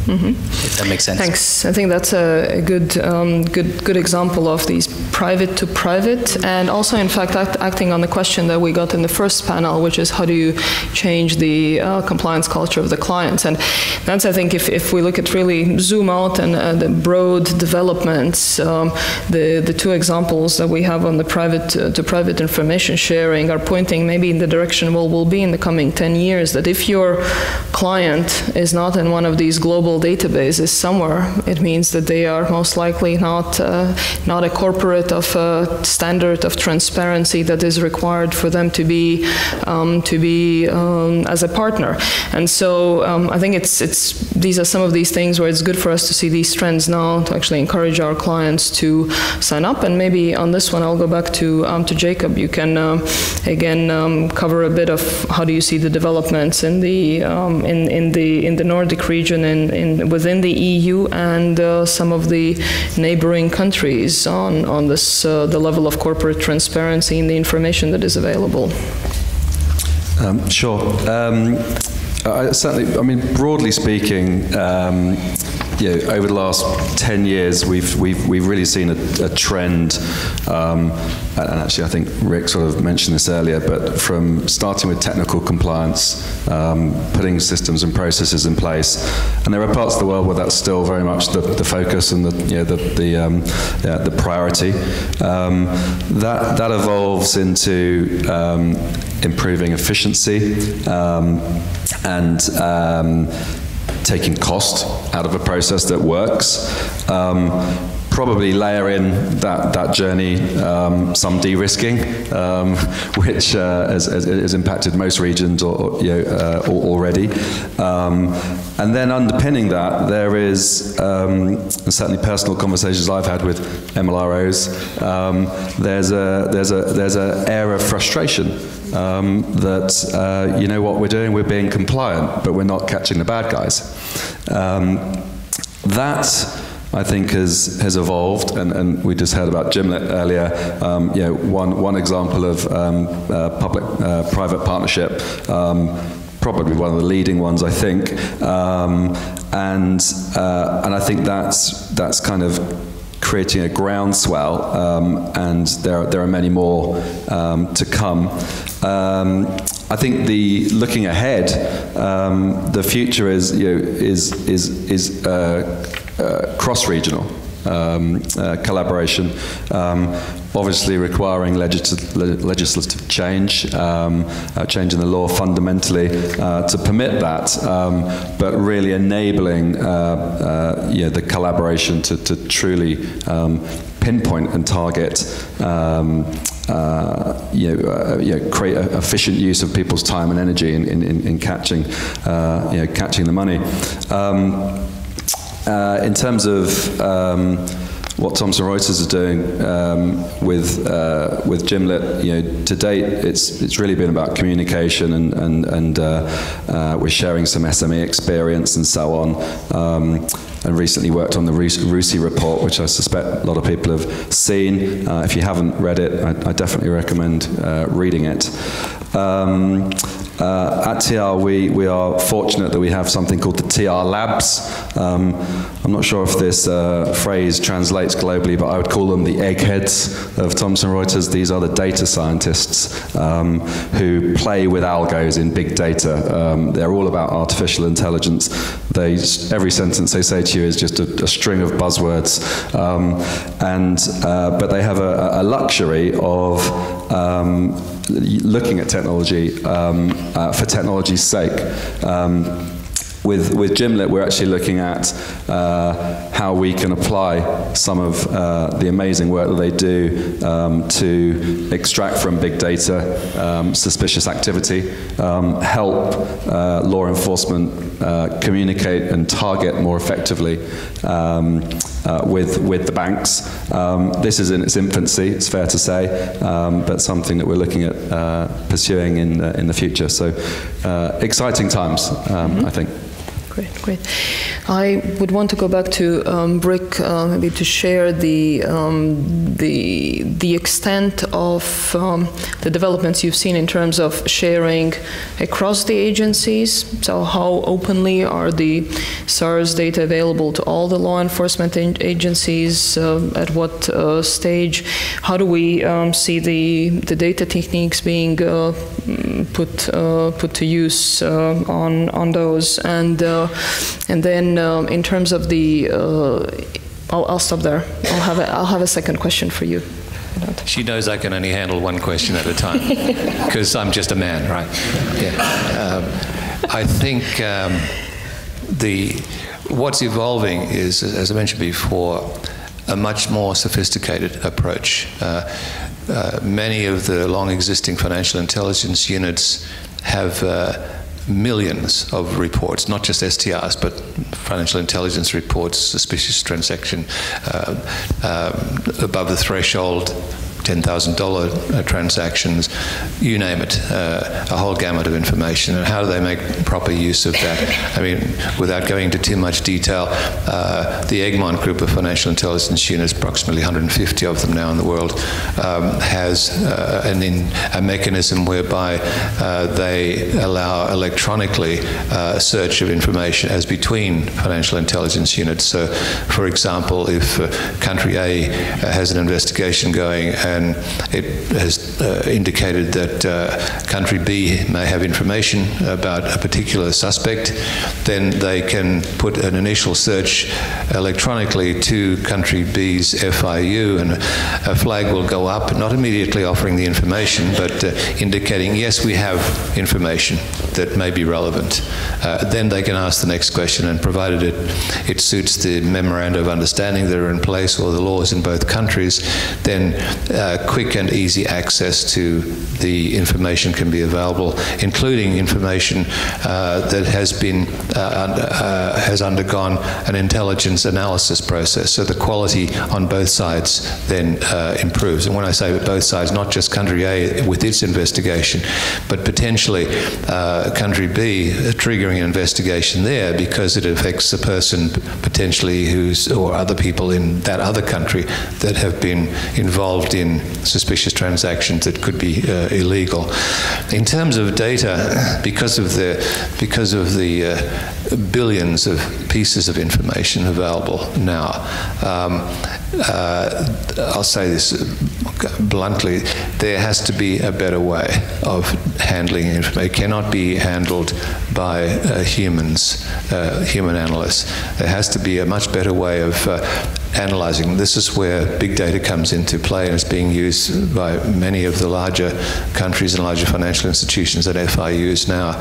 Mm-hmm. If that makes sense. Thanks. I think that's a, good, um, good, good example of these private to private, and also, in fact, act, acting on the question that we got in the first panel, which is how do you change the uh, compliance culture of the clients? And that's, I think, if, if we look at really zoom out and uh, the broad developments, um, the the two examples that we have on the private uh, to private information sharing are pointing maybe in the direction we'll be in the coming 10 years. That if your client is not in one of these global database is somewhere, it means that they are most likely not, uh, not a corporate of a standard of transparency that is required for them to be, um, to be um, as a partner. And so um, I think it's, it's, these are some of these things where it's good for us to see these trends now to actually encourage our clients to sign up. And maybe on this one, I'll go back to, um, to Jacob. You can, uh, again, cover a bit of how do you see the developments in the, in, in the, in the Nordic region in, in in, within the EU and uh, some of the neighboring countries on, on this, uh, the level of corporate transparency in the information that is available? Um, sure. Um, I certainly, I mean, broadly speaking, um, you know, over the last 10 years, we've, we've, we've really seen a, a trend, um, and actually I think Rick sort of mentioned this earlier, but from starting with technical compliance, um, putting systems and processes in place, and there are parts of the world where that's still very much the, the focus and the, you know, the, the, um, yeah, the priority. Um, that, that evolves into um, improving efficiency um, and taking cost out of a process that works. Um, probably layer in that, that journey um, some de-risking, um, which uh, has, has, impacted most regions or, you know, uh, already. Um, and then underpinning that, there is, um, certainly personal conversations I've had with MLROs, um, there's a there's a there's a air of frustration um, that uh, you know what we're doing, we're being compliant, but we're not catching the bad guys. that I think, has has evolved, and, and we just heard about JMLIT earlier. Um, you know, one one example of um, uh, public-private uh, partnership. Um, probably one of the leading ones, I think, um, and uh, and I think that's that's kind of creating a groundswell, um, and there, there are many more um, to come. Um, I think the looking ahead, um, the future is you know, is is is uh, uh, cross-regional um, uh, collaboration. Um, obviously requiring legis legislative change, um, uh, changing the law fundamentally uh, to permit that, um, but really enabling uh, uh, yeah, the collaboration to, to truly um, pinpoint and target um, uh, you, know, uh, you know, create efficient use of people's time and energy in, in, in catching, uh, you know, catching the money. Um, uh, in terms of um, what Thomson Reuters is doing um, with uh, with JMLIT, you know, to date, it's it's really been about communication and and and uh, uh, we're sharing some SME experience and so on. Um, and recently worked on the RUSI report, which I suspect a lot of people have seen. Uh, if you haven't read it, I, I definitely recommend reading it. Um, uh, at TR, we, we are fortunate that we have something called the TR Labs. Um, I'm not sure if this uh, phrase translates globally, but I would call them the eggheads of Thomson Reuters. These are the data scientists um, who play with algos in big data. Um, they're all about artificial intelligence. They, every sentence they say to you is just a, a string of buzzwords. Um, and, uh, but they have a, a luxury of um, looking at technology um, uh, for technology's sake. Um, with, with JMLIT, we're actually looking at uh, how we can apply some of uh, the amazing work that they do um, to extract from big data um, suspicious activity, um, help uh, law enforcement uh, communicate and target more effectively um, uh, with, with the banks. Um, this is in its infancy, it's fair to say, um, but something that we're looking at uh, pursuing in, in the future. So exciting times, mm -hmm. I think. Great, great. I would want to go back to um, Rick, uh, maybe to share the um, the the extent of um, the developments you've seen in terms of sharing across the agencies. So, how openly are the SARs data available to all the law enforcement agencies? Uh, at what uh, stage? How do we um, see the the data techniques being uh, put uh, put to use uh, on on those and and then um, in terms of the, uh, I'll, I'll, stop there. I'll have, a, I'll have a second question for you. She knows I can only handle one question at a time because I'm just a man, right? Yeah. Um, I think um, the what's evolving is, as I mentioned before, a much more sophisticated approach. Uh, uh, many of the long existing financial intelligence units have uh, millions of reports, not just STRs, but financial intelligence reports, suspicious transaction uh, uh, above the threshold, $10,000 uh, transactions, you name it, uh, a whole gamut of information. And how do they make proper use of that? I mean, without going into too much detail, uh, the Egmont Group of Financial Intelligence Units, approximately 150 of them now in the world, um, has uh, an in, a mechanism whereby uh, they allow electronically uh, search of information as between financial intelligence units. So, for example, if country A has an investigation going and it has uh, indicated that uh, country B may have information about a particular suspect, then they can put an initial search electronically to country B's FIU, and a flag will go up, not immediately offering the information, but uh, indicating, yes, we have information that may be relevant. Uh, then they can ask the next question, and provided it, it suits the memoranda of understanding that are in place or the laws in both countries, then uh, quick and easy access to the information can be available, including information uh, that has been uh, uh, has undergone an intelligence analysis process. So the quality on both sides then uh, improves. And when I say both sides, not just country A with its investigation, but potentially uh, country B, triggering an investigation there because it affects the person potentially who's, or other people in that other country that have been involved in suspicious transactions that could be uh, illegal. In terms of data, because of the, because of the uh, billions of pieces of information available now, um, uh, I'll say this bluntly, there has to be a better way of handling information. It cannot be handled by uh, humans, uh, human analysts. There has to be a much better way of uh, analyzing. This is where big data comes into play and is being used by many of the larger countries and larger financial institutions that FI use now.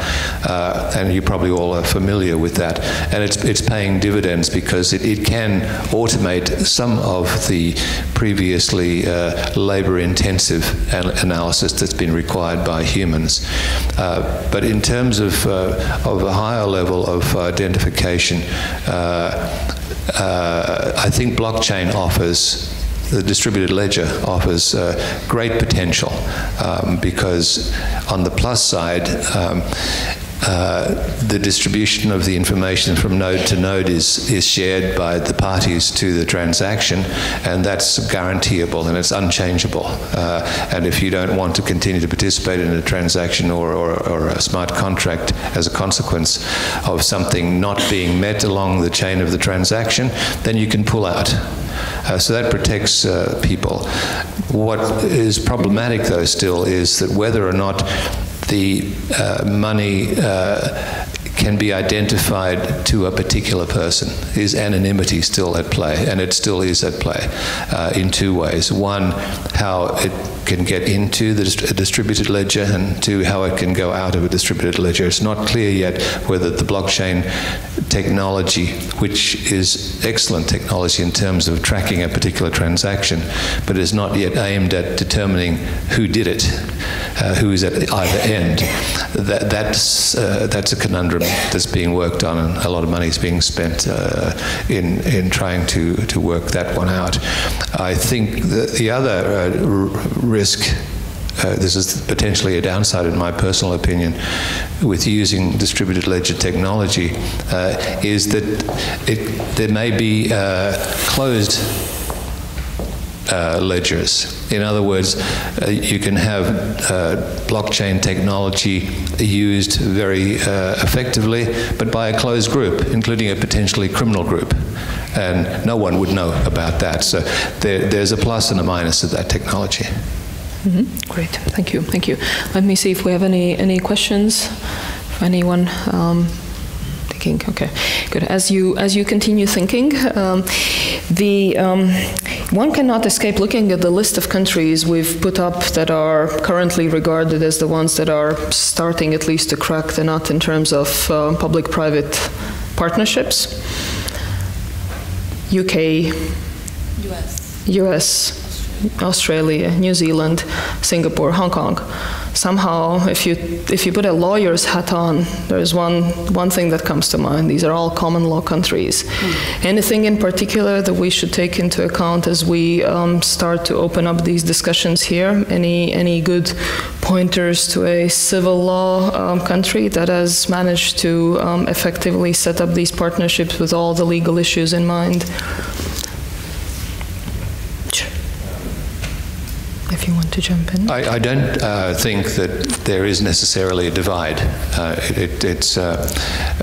Uh, and you probably all are familiar with that. And it's, it's paying dividends because it, it can automate some of the previously uh, labor intensive analysis that's been required by humans. Uh, but in terms of, uh, of a higher level of identification, uh, uh, I think blockchain offers the distributed ledger offers uh, great potential um, because on the plus side, um, the distribution of the information from node to node is, is shared by the parties to the transaction, and that's guaranteeable and it's unchangeable. Uh, and if you don't want to continue to participate in a transaction or, or, or, a smart contract as a consequence of something not being met along the chain of the transaction, then you can pull out. Uh, so that protects uh, people. What is problematic, though, still is that whether or not the uh, money uh, can be identified to a particular person. Is anonymity still at play? And it still is at play uh, in two ways. One, how it can get into the dist distributed ledger, and to how it can go out of a distributed ledger. It's not clear yet whether the blockchain technology, which is excellent technology in terms of tracking a particular transaction, but is not yet aimed at determining who did it, uh, who is at either end. That, that's, uh, that's a conundrum that's being worked on, and a lot of money is being spent uh, in, in trying to, to work that one out. I think the, the other uh, risk uh, this is potentially a downside, in my personal opinion, with using distributed ledger technology, uh, is that it, there may be uh, closed uh, ledgers. In other words, uh, you can have uh, blockchain technology used very effectively, but by a closed group, including a potentially criminal group and no one would know about that. So there, there's a plus and a minus of that technology. Mm -hmm. Great, thank you, thank you. Let me see if we have any any questions. Anyone um, thinking? Okay, good. As you as you continue thinking, um, the um, one cannot escape looking at the list of countries we've put up that are currently regarded as the ones that are starting at least to crack the nut in terms of uh, public-private partnerships. UK, US, US Australia, New Zealand, Singapore, Hong Kong. Somehow, if you if you put a lawyer's hat on, there's one one thing that comes to mind. These are all common law countries. Mm. Anything in particular that we should take into account as we um, start to open up these discussions here? Any any good pointers to a civil law um, country that has managed to um, effectively set up these partnerships with all the legal issues in mind? if you want to jump in. I, I don't uh, think that there is necessarily a divide. Uh, it, it's uh,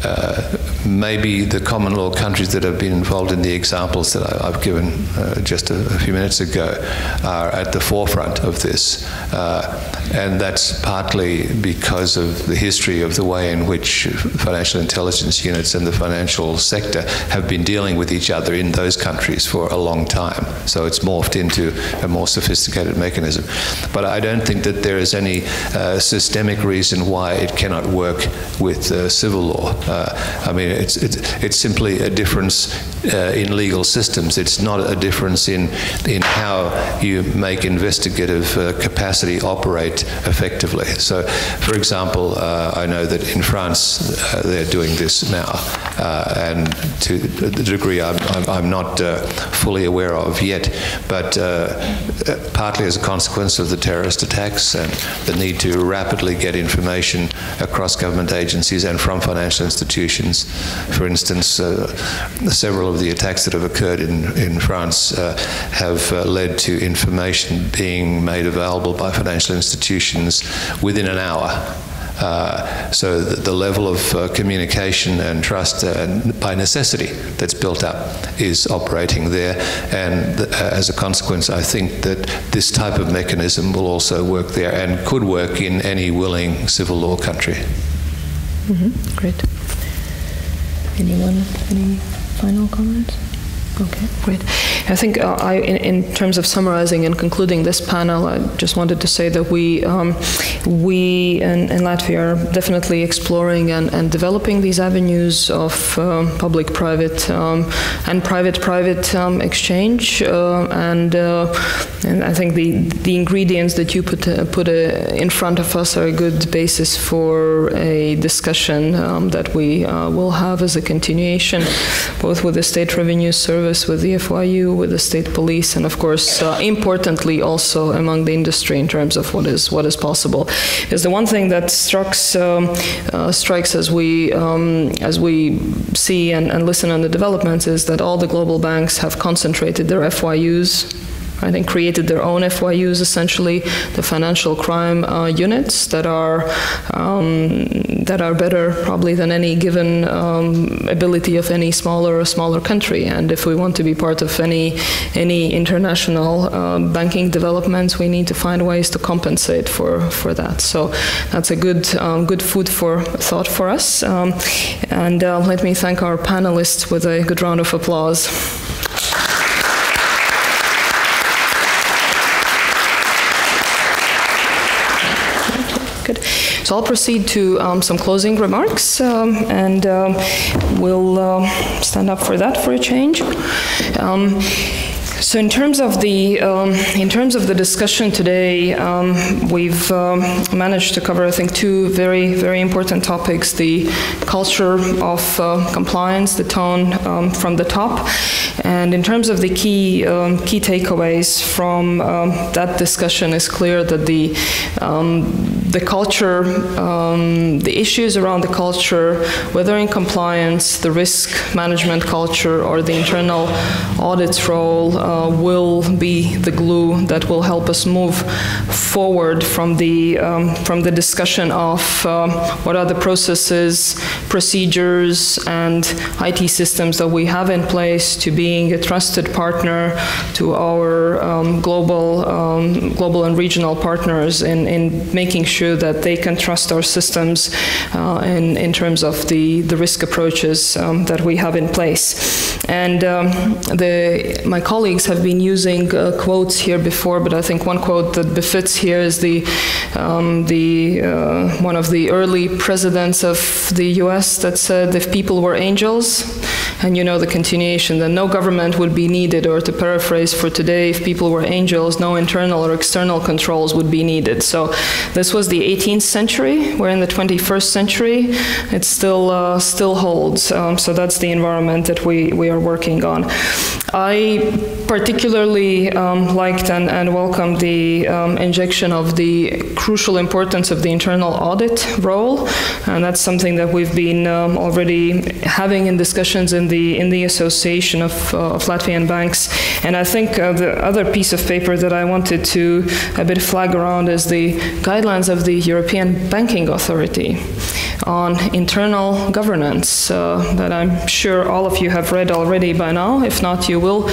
uh, maybe the common law countries that have been involved in the examples that I, have given uh, just a, a, few minutes ago are at the forefront of this. And that's partly because of the history of the way in which financial intelligence units and the financial sector have been dealing with each other in those countries for a long time. So it's morphed into a more sophisticated mechanism. But I don't think that there is any uh, systemic reason why it cannot work with uh, civil law. Uh, I mean, it's, it's, it's simply a difference uh, in legal systems. It's not a difference in, in how you make investigative uh, capacity operate effectively. So, for example, uh, I know that in France uh, they're doing this now, uh, and to the degree I'm, I'm, not uh, fully aware of yet, but partly as a consequence of the terrorist attacks and the need to rapidly get information across government agencies and from financial institutions. For instance, several of the attacks that have occurred in, in France uh, have uh, led to information being made available by financial institutions within an hour. Uh, so the, the, level of uh, communication and trust uh, by necessity that's built up is operating there. And uh, as a consequence, I think that this type of mechanism will also work there and could work in any willing civil law country. Mm-hmm. Great. Anyone? Any final comments? Okay, great. I think uh, I, in, in, terms of summarizing and concluding this panel, I just wanted to say that we, um, we in, in, Latvia are definitely exploring and, and developing these avenues of um, public-private um, and private-private um, exchange, uh, and uh, and I think the the ingredients that you put uh, put uh, in front of us are a good basis for a discussion um, that we uh, will have as a continuation, both with the State Revenue Service, with the FIU, with the state police, and of course, uh, importantly, also among the industry in terms of what is what is possible. Because the one thing that strikes um, uh, strikes as we um, as we see and, and listen on the developments is that all the global banks have concentrated their FIUs right, and created their own FIUs, essentially the financial crime uh, units that are um, that are better probably than any given um, ability of any smaller or smaller country. And if we want to be part of any any international uh, banking developments, we need to find ways to compensate for for that. So that's a good um, good food for thought for us. Um, and uh, let me thank our panelists with a good round of applause. Good. So I'll proceed to um, some closing remarks, um, and um, we'll uh, stand up for that for a change. So in terms of the um, in terms of the discussion today, um, we've um, managed to cover, I think, two very very important topics: the culture of uh, compliance, the tone um, from the top, and in terms of the key um, key takeaways from um, that discussion, is clear that the the culture, the issues around the culture, whether in compliance, the risk management culture, or the internal audits role. Uh, will be the glue that will help us move forward from the um, from the discussion of uh, what are the processes, procedures, and IT systems that we have in place to being a trusted partner to our um, global um, global and regional partners in, in making sure that they can trust our systems uh, in, in terms of the, the risk approaches um, that we have in place. And um, the, my colleagues have been using uh, quotes here before, but I think one quote that befits here is the um, the uh, one of the early presidents of the U.S. that said, "If people were angels." And you know the continuation that no government would be needed, or to paraphrase for today, if people were angels, no internal or external controls would be needed. So this was the 18th century. We're in the 21st century. It still uh, still holds. Um, so that's the environment that we, we are working on. I particularly um, liked and, and welcomed the um, injection of the crucial importance of the internal audit role, and that's something that we've been um, already having in discussions in the in the Association of, uh, of Latvian Banks. And I think uh, the other piece of paper that I wanted to a bit flag around is the guidelines of the European Banking Authority on internal governance uh, that I'm sure all of you have read already by now. If not, you will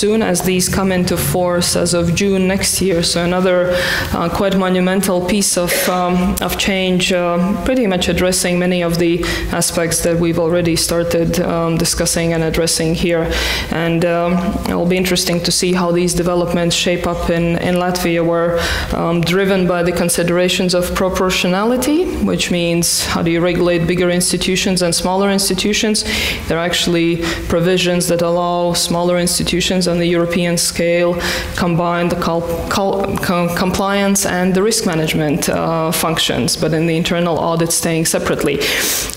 soon as these come into force as of June next year. So another uh, quite monumental piece of, um, of change, uh, pretty much addressing many of the aspects that we've already started um, discussing discussing and addressing here. And um, it will be interesting to see how these developments shape up in, in Latvia, where um, driven by the considerations of proportionality, which means how do you regulate bigger institutions and smaller institutions. There are actually provisions that allow smaller institutions on the European scale combine the compliance and the risk management uh, functions, but in the internal audit staying separately.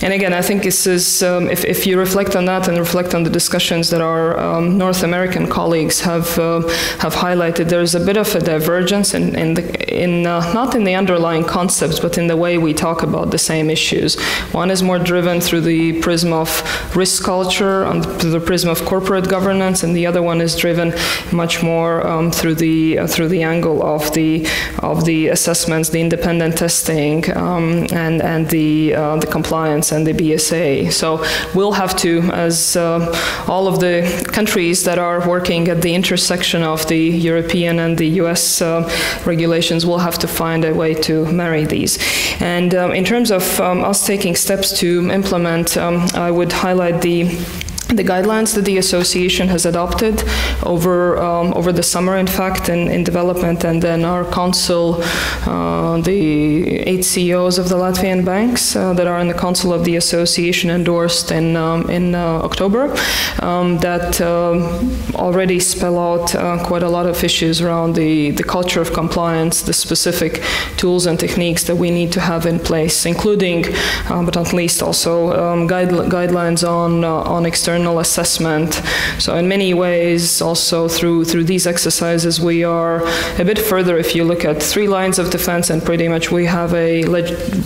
And again, I think this is, um, if, if you reflect on that and reflect on the discussions that our um, North American colleagues have, uh, have highlighted, there's a bit of a divergence in, in, the, in uh, not in the underlying concepts, but in the way we talk about the same issues. One is more driven through the prism of risk culture, and through the prism of corporate governance, and the other one is driven much more um, through the uh, through the angle of the of the assessments, the independent testing, um, and and the uh, the compliance and the BSA. So we'll have to, as uh, all of the countries that are working at the intersection of the European and the U.S. Uh, regulations, will have to find a way to marry these. And um, in terms of um, us taking steps to implement, um, I would highlight the the guidelines that the association has adopted over um, over the summer, in fact, in, in development, and then our council, uh, the eight CEOs of the Latvian banks uh, that are in the council of the association endorsed in um, in uh, October, um, that um, already spell out uh, quite a lot of issues around the the culture of compliance, the specific tools and techniques that we need to have in place, including, uh, but not least, also um, guide, guidelines on uh, on external assessment. So in many ways, also through through these exercises, we are a bit further. If you look at three lines of defense, and pretty much we have a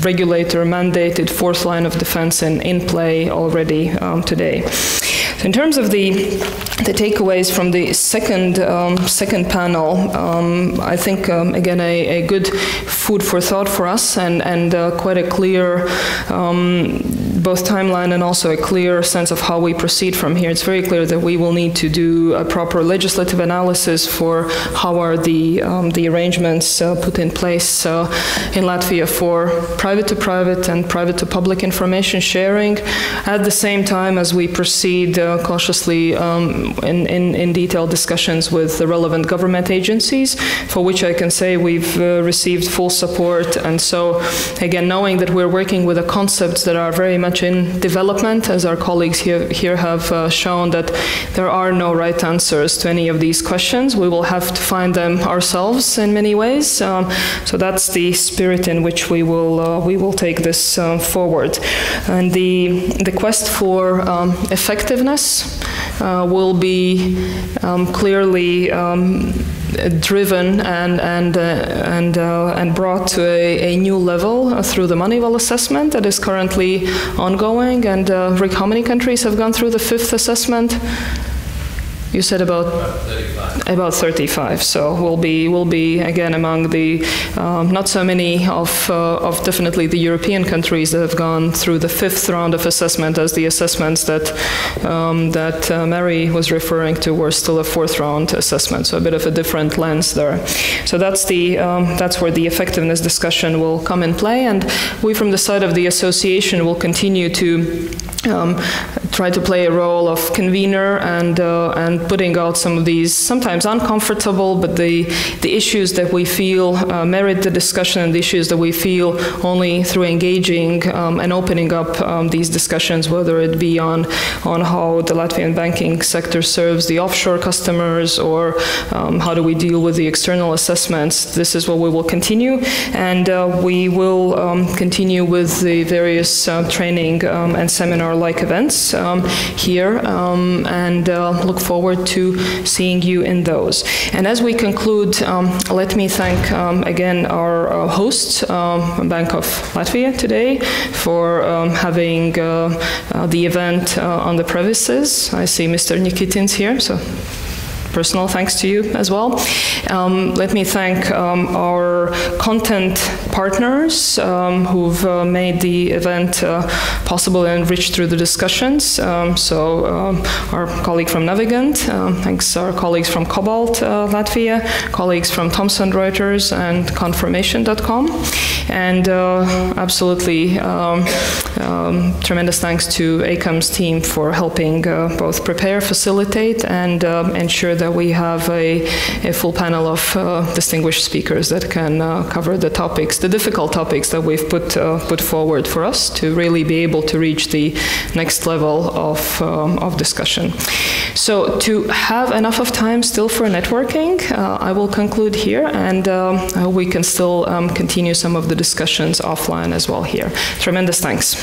regulator mandated fourth line of defense in, in play already um, today. In terms of the the takeaways from the second um, second panel, um, I think um, again a, a, good food for thought for us, and and uh, quite a clear um, both timeline and also a clear sense of how we proceed from here. It's very clear that we will need to do a proper legislative analysis for how are the um, the arrangements uh, put in place uh, in Latvia for private to private and private to public information sharing. At the same time as we proceed uh, cautiously um, in, in, in detailed discussions with the relevant government agencies, for which I can say we've uh, received full support. And so, again, knowing that we're working with the concepts that are very much much in development, as our colleagues here, here have uh, shown that there are no right answers to any of these questions. We will have to find them ourselves in many ways. Um, so that's the spirit in which we will uh, we will take this uh, forward. And the the quest for um, effectiveness uh, will be um, clearly. Driven and and uh, and uh, and brought to a, a new level through the Moneyval assessment that is currently ongoing. And uh, Rick, how many countries have gone through the fifth assessment? You said about about 35. About 35. So we'll be we'll be again among the um, not so many of uh, of definitely the European countries that have gone through the fifth round of assessment, as the assessments that um, that uh, Mary was referring to were still a fourth round assessment. So a bit of a different lens there. So that's the um, that's where the effectiveness discussion will come in play, and we from the side of the association will continue to um, try to play a role of convener and uh, and putting out some of these sometimes uncomfortable, but the the issues that we feel uh, merit the discussion and the issues that we feel only through engaging um, and opening up um, these discussions, whether it be on on how the Latvian banking sector serves the offshore customers or um, how do we deal with the external assessments. This is what we will continue, and uh, we will um, continue with the various uh, training um, and seminar like events um, here um, and uh, look forward to seeing you in those. And as we conclude, um, let me thank um, again our uh, host, um, Bank of Latvia today, for um, having uh, uh, the event uh, on the premises. I see Mr. Nikitins here, so personal thanks to you as well. Um, let me thank um, our content partners um, who've uh, made the event uh, possible and enriched through the discussions. Um, so um, our colleague from Navigant, thanks our colleagues from Cobalt uh, Latvia, colleagues from Thomson Reuters and Confirmation.com, and uh, absolutely tremendous thanks to ACAMS team for helping uh, both prepare, facilitate, and ensure that we have a, a full panel of uh, distinguished speakers that can uh, cover the topics, the difficult topics that we've put uh, put forward for us to really be able to reach the next level of um, of discussion. So to have enough of time still for networking, uh, I will conclude here, and um, we can still um, continue some of the discussions offline as well here. Tremendous thanks.